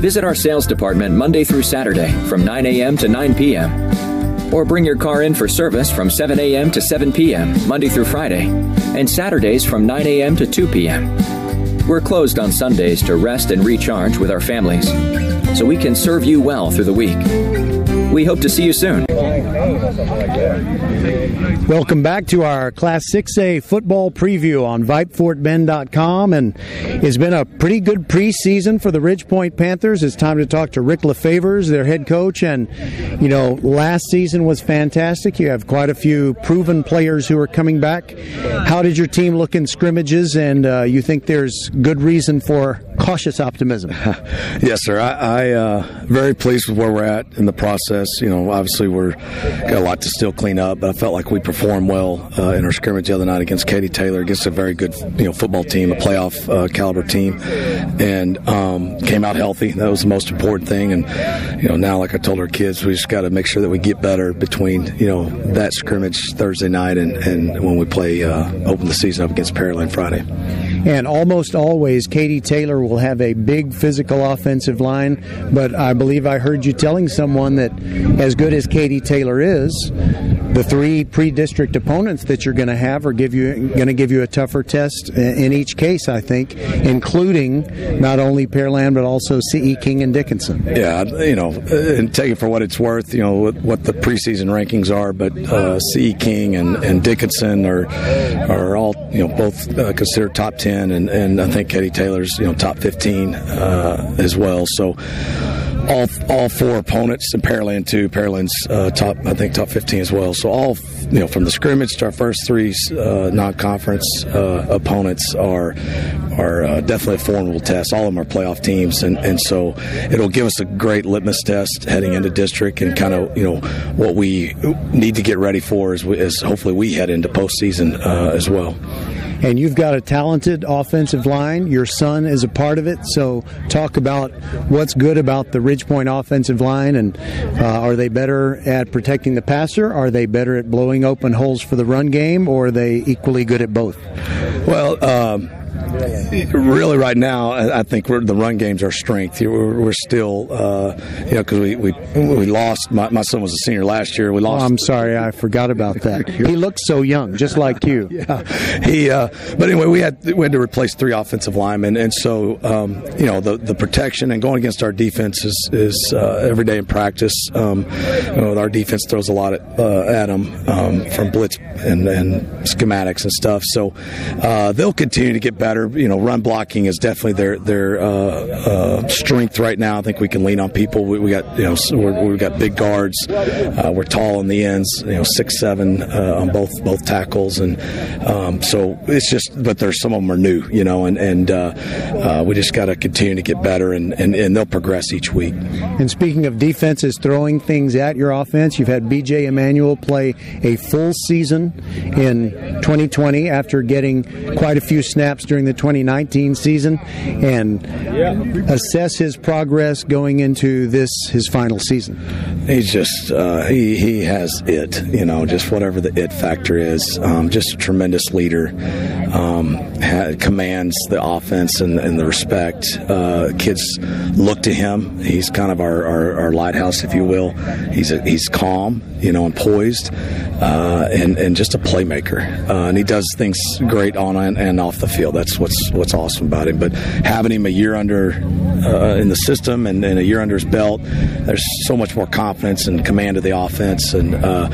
Visit our sales department Monday through Saturday from 9 a.m. to 9 p.m. Or bring your car in for service from 7 a.m. to 7 p.m. Monday through Friday, and Saturdays from 9 a.m. to 2 p.m. We're closed on Sundays to rest and recharge with our families, so we can serve you well through the week. We hope to see you soon.
Welcome back to our Class 6A football preview on VypeFortBend.com. And it's been a pretty good preseason for the Ridgepoint Panthers. It's time to talk to Rick LeFavors, their head coach. And, you know, last season was fantastic. You have quite a few proven players who are coming back. How did your team look in scrimmages? And uh, you think there's good reason for cautious optimism?
yes, sir. I, I uh, very pleased with where we're at in the process. You know, obviously we're got a lot to still clean up, but I felt like we performed well uh, in our scrimmage the other night against Katy Taylor, against a very good you know football team, a playoff uh, caliber team, and um, came out healthy. That was the most important thing. And you know, now like I told our kids, we just got to make sure that we get better between you know that scrimmage Thursday night and, and when we play uh, open the season up against Pearland Friday.
And almost always, Katy Taylor will have a big physical offensive line. But I believe I heard you telling someone that as good as Katy Taylor is, the three pre-district opponents that you're going to have are give you going to give you a tougher test in each case. I think, including not only Pearland but also CE King and Dickinson.
Yeah, you know, and take it for what it's worth. You know what the preseason rankings are, but uh, CE King and, and Dickinson are are all you know both uh, considered top ten, and, and I think Katy Taylor's you know top fifteen uh, as well. So all all four opponents and Pearland too. Pearland's uh, top, I think, top 15 as well. So all you know from the scrimmage to our first three uh, non-conference uh, opponents are are uh, definitely a formidable test. All of them are playoff teams, and, and so it'll give us a great litmus test heading into district and kind of you know what we need to get ready for as, we, as hopefully we head into postseason uh, as well
and you've got a talented offensive line. Your son is a part of it. So, talk about what's good about the Ridgepoint offensive line, and uh, are they better at protecting the passer? Are they better at blowing open holes for the run game, or are they equally good at both?
Well. Um really right now, I think the run game's our strength. We're, we're still, uh, you know, because we, we we lost. My, my, son was a senior last year. We lost.
Oh, I'm sorry, I forgot about that. he looks so young, just like you.
yeah. He. Uh, but anyway, we had we had to replace three offensive linemen, and so um, you know the the protection and going against our defense is is uh, every day in practice. Um, you know, our defense throws a lot at, uh, at them um, from blitz and, and schematics and stuff. So uh, they'll continue to get better you know, run blocking is definitely their their uh, uh, strength right now. I think we can lean on people. We, we got you know we have got big guards. Uh, we're tall on the ends. You know, six seven uh, on both both tackles, and um, so it's just. But there's some of them are new, you know, and and uh, uh, we just got to continue to get better, and, and and they'll progress each week.
And speaking of defenses throwing things at your offense, you've had B.J. Emanuel play a full season in 2020 after getting quite a few snaps during the 2019 season and assess his progress going into this his final season?
He's just uh, he he has it, you know, just whatever the it factor is. Um, just a tremendous leader. Um, ha- commands the offense and, and the respect. Uh, kids look to him. He's kind of our, our, our lighthouse, if you will. He's a, he's calm, you know, and poised, uh, and and just a playmaker. Uh, and he does things great on and off the field. That's what's what's awesome about him. But having him a year under uh, in the system and, and, a year under his belt, there's so much more confidence and command of the offense. And uh,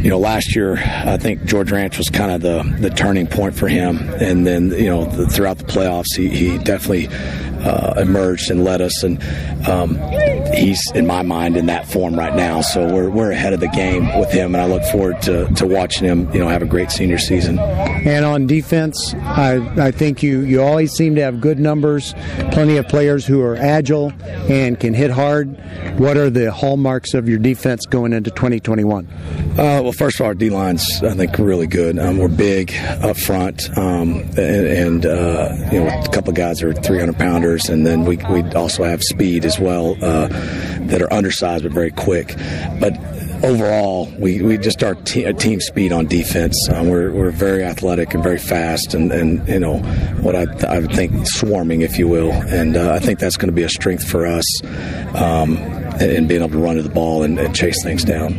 you know, last year I think George Ranch was kind of the the turning point for him. And then you know, the, throughout the playoffs, he, he definitely uh, emerged and led us. And um, he's, in my mind, in that form right now. So we're, we're ahead of the game with him, and I look forward to, to watching him, you know, have a great senior season.
And on defense, I, I think you, you always seem to have good numbers, plenty of players who are agile and can hit hard. What are the hallmarks of your defense going into 2021? Uh,
well, first of all, our D line's, I think, really good. Um, we're big up front, um, and, and uh, you know, a couple of guys are 300 pounders, and then we, we also have speed as well uh, that are undersized but very quick. But overall, we, we just te- team speed on defense. Um, we're, we're very athletic and very fast, and, and you know what I, I would think swarming, if you will, and uh, I think that's going to be a strength for us. Um, and being able to run to the ball and, and, chase things down.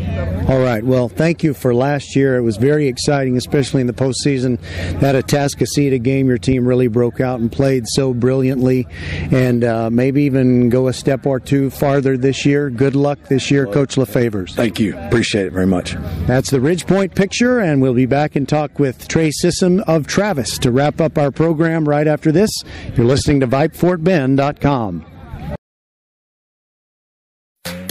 All right. Well, thank you for last year. It was very exciting, especially in the postseason. That Atascocita game, your team really broke out and played so brilliantly, and uh, maybe even go a step or two farther this year. Good luck this year, Coach LeFavors.
Thank you. Appreciate it very much.
That's the Ridgepoint picture, and we'll be back and talk with Trey Sissom of Travis to wrap up our program right after this. You're listening to VypeFortBend.com.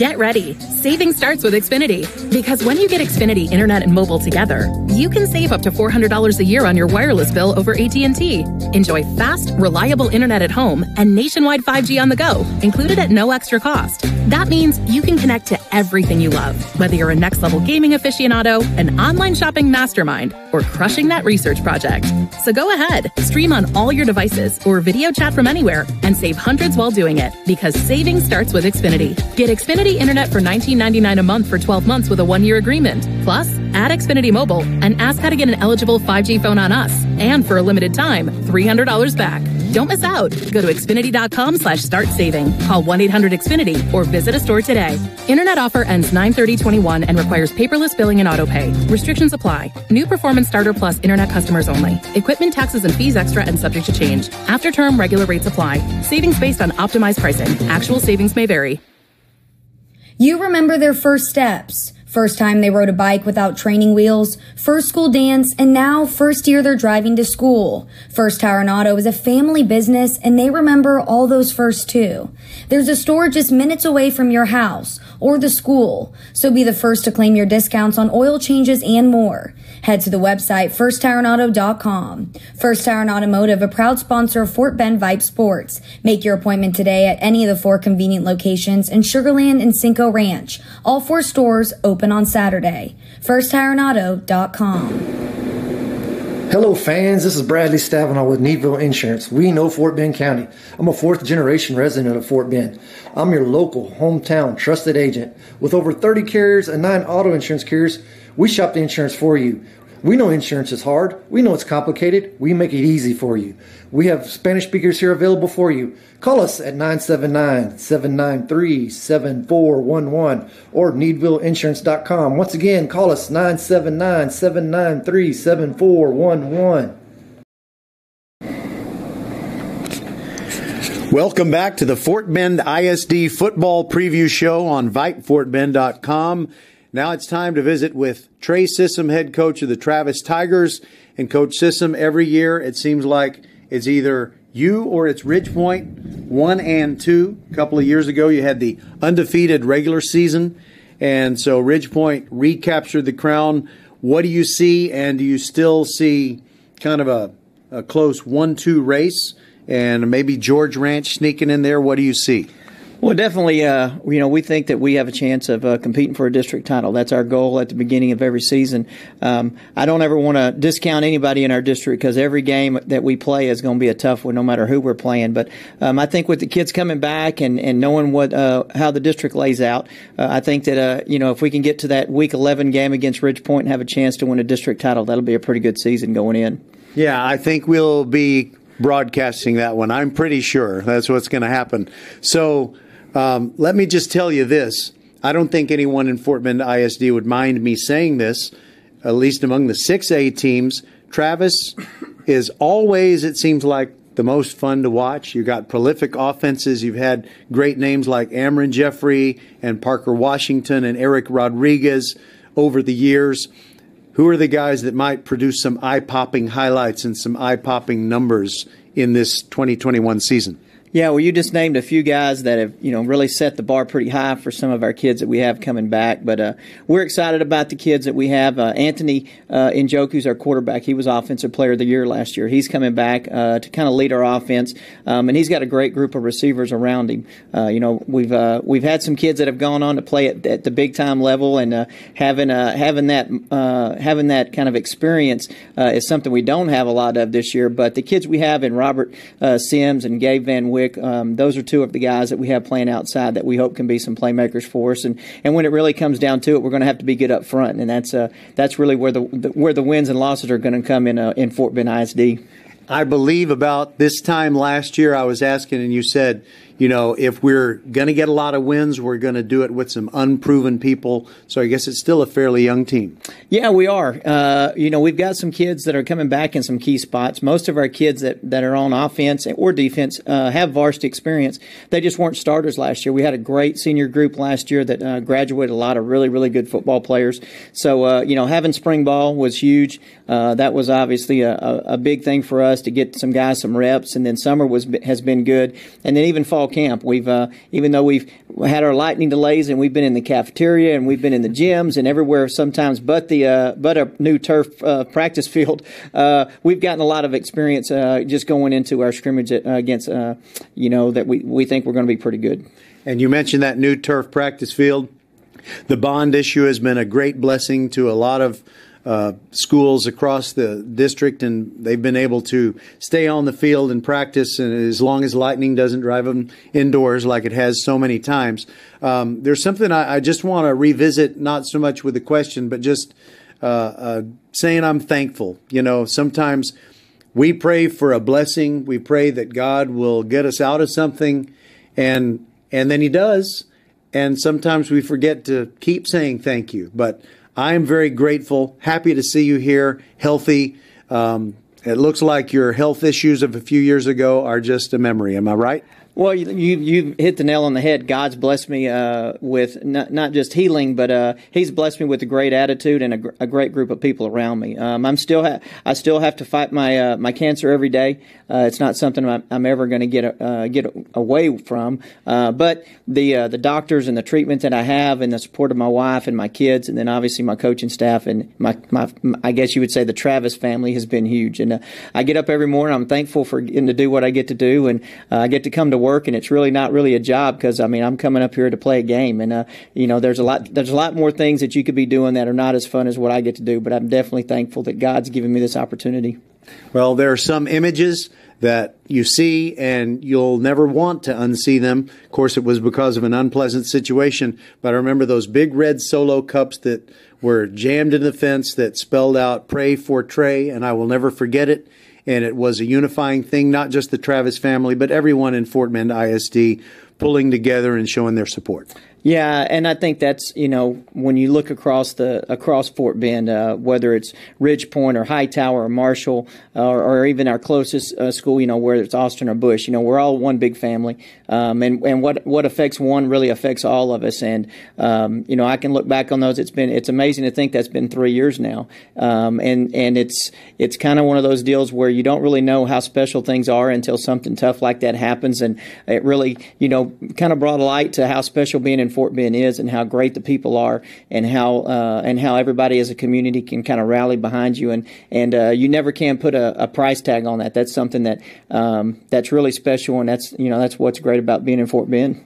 Get ready. Saving starts with Xfinity. Because when you get Xfinity Internet and mobile together, you can save up to $400 a year on your wireless bill over AT&T. Enjoy fast, reliable internet at home and nationwide 5G on the go, included at no extra cost. That means you can connect to everything you love, whether you're a next-level gaming aficionado, an online shopping mastermind, or crushing that research project. So go ahead, stream on all your devices or video chat from anywhere and save hundreds while doing it because saving starts with Xfinity. Get Xfinity Internet for $19.99 a month for 12 months with a one-year agreement. Plus, add Xfinity Mobile and ask how to get an eligible 5G phone on us. And for a limited time, $300 back. Don't miss out. Go to Xfinity.com slash start saving. Call 1-800-XFINITY or visit a store today. Internet offer ends 930-21 and requires paperless billing and auto pay. Restrictions apply. New Performance Starter Plus Internet customers only. Equipment taxes and fees extra and subject to change. After term, regular rates apply. Savings based on optimized pricing. Actual savings may vary.
You remember their first steps. First time they rode a bike without training wheels, first school dance, and now first year they're driving to school. First Tire and Auto is a family business and they remember all those first too. There's a store just minutes away from your house or the school, so be the first to claim your discounts on oil changes and more. Head to the website firsttireandauto.com. First Tire and Automotive, a proud sponsor of Fort Bend Vype Sports. Make your appointment today at any of the four convenient locations in Sugarland and Cinco Ranch. All four stores open on Saturday. FirstTireandAuto.com.
Hello, fans. This is Bradley Stavanaugh with Needville Insurance. We know Fort Bend County. I'm a fourth generation resident of Fort Bend. I'm your local, hometown, trusted agent. With over 30 carriers and nine auto insurance carriers, we shop the insurance for you. We know insurance is hard. We know it's complicated. We make it easy for you. We have Spanish speakers here available for you. Call us at 979-793-7411 or needvilleinsurance.com. Once again, call us 979-793-7411.
Welcome back to the Fort Bend ISD football preview show on VypeFortBend.com. Now it's time to visit with Trey Sissom, head coach of the Travis Tigers. And Coach Sissom, every year it seems like it's either you or it's Ridgepoint, one and two. A couple of years ago, you had the undefeated regular season. And so Ridgepoint recaptured the crown. What do you see? And do you still see kind of a, a close 1 2 race? And maybe George Ranch sneaking in there? What do you see?
Well, definitely, uh, you know, we think that we have a chance of uh, competing for a district title. That's our goal at the beginning of every season. Um, I don't ever want to discount anybody in our district because every game that we play is going to be a tough one, no matter who we're playing. But um, I think with the kids coming back and, and knowing what uh, how the district lays out, uh, I think that uh, you know if we can get to that Week 11 game against Ridgepoint and have a chance to win a district title, that'll be a pretty good season going in.
Yeah, I think we'll be broadcasting that one. I'm pretty sure that's what's going to happen. So. Um, let me just tell you this. I don't think anyone in Fort Bend ISD would mind me saying this, at least among the 6A teams. Travis is always, it seems like, the most fun to watch. You've got prolific offenses. You've had great names like Amron Jeffrey and Parker Washington and Eric Rodriguez over the years. Who are the guys that might produce some eye popping highlights and some eye popping numbers in this 2021 season?
Yeah, well, you just named a few guys that have, you know, really set the bar pretty high for some of our kids that we have coming back. But uh, we're excited about the kids that we have. Uh, Anthony uh, Njoku's our quarterback. He was Offensive Player of the Year last year. He's coming back uh, to kind of lead our offense, um, and he's got a great group of receivers around him. Uh, you know, we've uh, we've had some kids that have gone on to play at, at the big time level, and uh, having having that having that kind of experience is something we don't have a lot of this year. But the kids we have in Robert Sims and Gabe Van Witt Um, those are two of the guys that we have playing outside that we hope can be some playmakers for us. And, and when it really comes down to it, we're going to have to be good up front, and that's uh, that's really where the, the where the wins and losses are going to come in uh, in Fort Bend ISD.
I believe about this time last year, I was asking, and you said, you know, if we're going to get a lot of wins, we're going to do it with some unproven people. So I guess it's still a fairly young team.
Yeah, we are. Uh, you know, we've got some kids that are coming back in some key spots. Most of our kids that, that are on offense or defense uh, have varsity experience. They just weren't starters last year. We had a great senior group last year that uh, graduated a lot of really, really good football players. So, uh, you know, having spring ball was huge. Uh, that was obviously a, a, a big thing for us to get some guys some reps. And then summer was has been good. And then even fall camp. We've uh, even though we've had our lightning delays and we've been in the cafeteria and we've been in the gyms and everywhere sometimes, but the uh, but a new turf uh, practice field, uh, we've gotten a lot of experience uh, just going into our scrimmage against you know that we we think we're going to be pretty good.
And you mentioned that new turf practice field. The bond issue has been a great blessing to a lot of uh, schools across the district, and they've been able to stay on the field and practice. And as long as lightning doesn't drive them indoors like it has so many times, um, there's something I, I just want to revisit, not so much with the question, but just uh, uh, saying I'm thankful. You know, sometimes we pray for a blessing, we pray that God will get us out of something, and and then He does. And sometimes we forget to keep saying thank you, but I am very grateful, happy to see you here, healthy. Um, it looks like your health issues of a few years ago are just a memory. Am I right?
Well, you, you, you hit the nail on the head. God's blessed me uh, with not, not just healing, but uh, He's blessed me with a great attitude and a, gr- a great group of people around me. Um, I'm still ha- I still have to fight my uh, my cancer every day. Uh, it's not something I'm, I'm ever going to get uh, get away from. Uh, but the the doctors and the treatment that I have, and the support of my wife and my kids, and then obviously my coaching staff and my, my I guess you would say the Travis family has been huge. And I get up every morning. I'm thankful for getting to do what I get to do, and I get to come to work, and it's really not really a job because I mean I'm coming up here to play a game, and uh, you know there's a lot there's a lot more things that you could be doing that are not as fun as what I get to do. But I'm definitely thankful that God's given me this opportunity.
Well, there are some images that you see and you'll never want to unsee them. Of course, it was because of an unpleasant situation, but I remember those big red solo cups that were jammed in the fence that spelled out pray for Trey, and I will never forget it and it was a unifying thing, not just the Travis family, but everyone in Fort Bend ISD pulling together and showing their support.
Yeah, and I think that's you know when you look across the across Fort Bend, uh, whether it's Ridge Point or Hightower or Marshall uh, or, or, even our closest uh, school, you know whether it's Austin or Bush, you know we're all one big family, um, and and what what affects one really affects all of us, and um, you know I can look back on those. It's been it's amazing to think that's been three years now, um, and and it's it's kind of one of those deals where you don't really know how special things are until something tough like that happens, and it really you know kind of brought a light to how special being in Fort Bend is and how great the people are and how uh, and how everybody as a community can kind of rally behind you and and uh, you never can put a, a, price tag on that. That's something that um, that's really special and that's you know that's what's great about being in Fort Bend.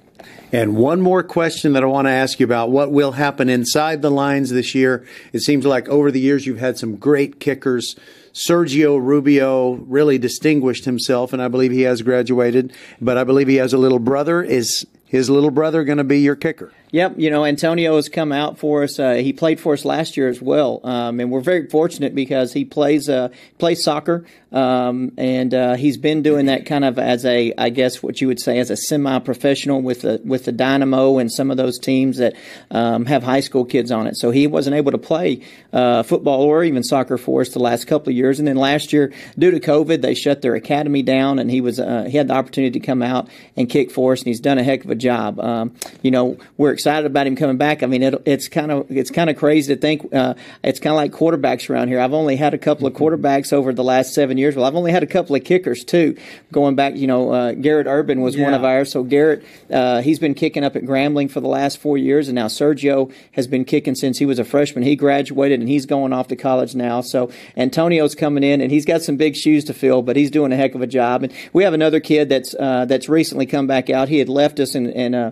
And one more question that I want to ask you about what will happen inside the lines this year. It seems like over the years you've had some great kickers. Sergio Rubio really distinguished himself, and I believe he has graduated. But I believe he has a little brother. Is his little brother going to be your kicker?
Yep, you know Antonio has come out for us. Uh, he played for us last year as well, um, and we're very fortunate because he plays uh, plays soccer, um, and uh, he's been doing that kind of as a, I guess what you would say as a semi-professional with the with the Dynamo and some of those teams that um, have high school kids on it. So he wasn't able to play uh, football or even soccer for us the last couple of years, and then last year due to COVID they shut their academy down, and he was uh, he had the opportunity to come out and kick for us, and he's done a heck of a job. Um, you know we're excited about him coming back. I mean, it, it's kind of it's kind of crazy to think uh, it's kind of like quarterbacks around here. I've only had a couple of mm-hmm. quarterbacks over the last seven years. Well, I've only had a couple of kickers too. Going back, you know, uh, Garrett Urban was yeah. one of ours. So Garrett, uh, he's been kicking up at Grambling for the last four years, and now Sergio has been kicking since he was a freshman. He graduated and he's going off to college now. So Antonio's coming in, and he's got some big shoes to fill, but he's doing a heck of a job. And we have another kid that's uh, that's recently come back out. He had left us and, and uh,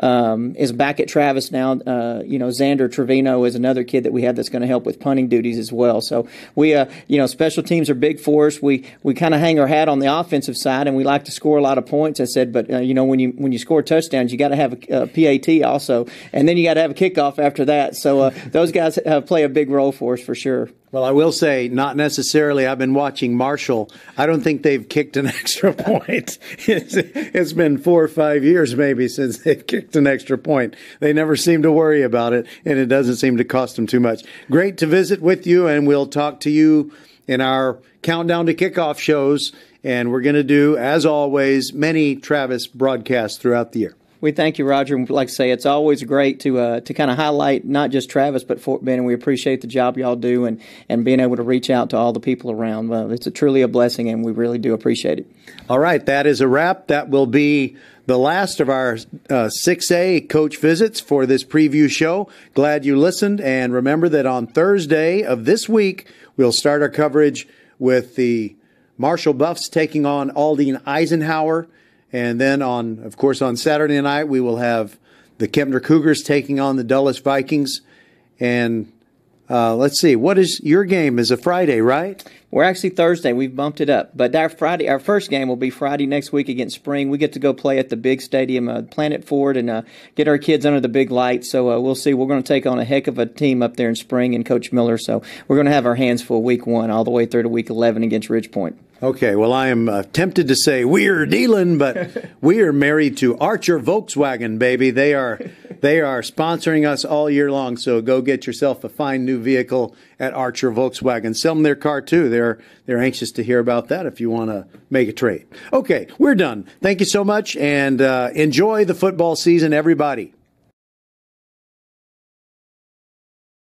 um, is back at Travis now, uh, you know, Xander Trevino is another kid that we have that's going to help with punting duties as well. So we, uh, you know, special teams are big for us. We we kind of hang our hat on the offensive side, and we like to score a lot of points. I said, but uh, you know, when you when you score touchdowns, you got to have a, a, PAT also, and then you got to have a kickoff after that. So uh, those guys play a big role for us for sure.
Well, I will say, not necessarily. I've been watching Marshall. I don't think they've kicked an extra point. it's, it's been four or five years maybe since they've kicked an extra point. They never seem to worry about it, and it doesn't seem to cost them too much. Great to visit with you, and we'll talk to you in our countdown to kickoff shows. And we're going to do, as always, many Travis broadcasts throughout the year.
We thank you, Roger. And like I say, it's always great to uh, to kind of highlight not just Travis but Fort Bend, and we appreciate the job y'all do and, and being able to reach out to all the people around. Uh, it's a, truly a blessing, and we really do appreciate it.
All right, that is a wrap. That will be the last of our uh, 6A coach visits for this preview show. Glad you listened, and remember that on Thursday of this week we'll start our coverage with the Marshall Buffs taking on Aldine Eisenhower. And then on, of course, on Saturday night, we will have the Kempner Cougars taking on the Dulles Vikings. And uh, let's see, what is your game? Is a Friday, right?
We're actually Thursday. We've bumped it up, but our Friday, our first game will be Friday next week against Spring. We get to go play at the big stadium, uh, Planet Ford, and uh, get our kids under the big lights. So uh, we'll see. We're going to take on a heck of a team up there in Spring and Coach Miller. So we're going to have our hands full week one all the way through to week eleven against Ridgepoint.
Okay, well, I am uh, tempted to say we're dealing, but we are married to Archer Volkswagen, baby. They are they are sponsoring us all year long. So go get yourself a fine new vehicle at Archer Volkswagen. Sell them their car too. They're they're anxious to hear about that if you want to make a trade. Okay, we're done. Thank you so much, and uh, enjoy the football season, everybody.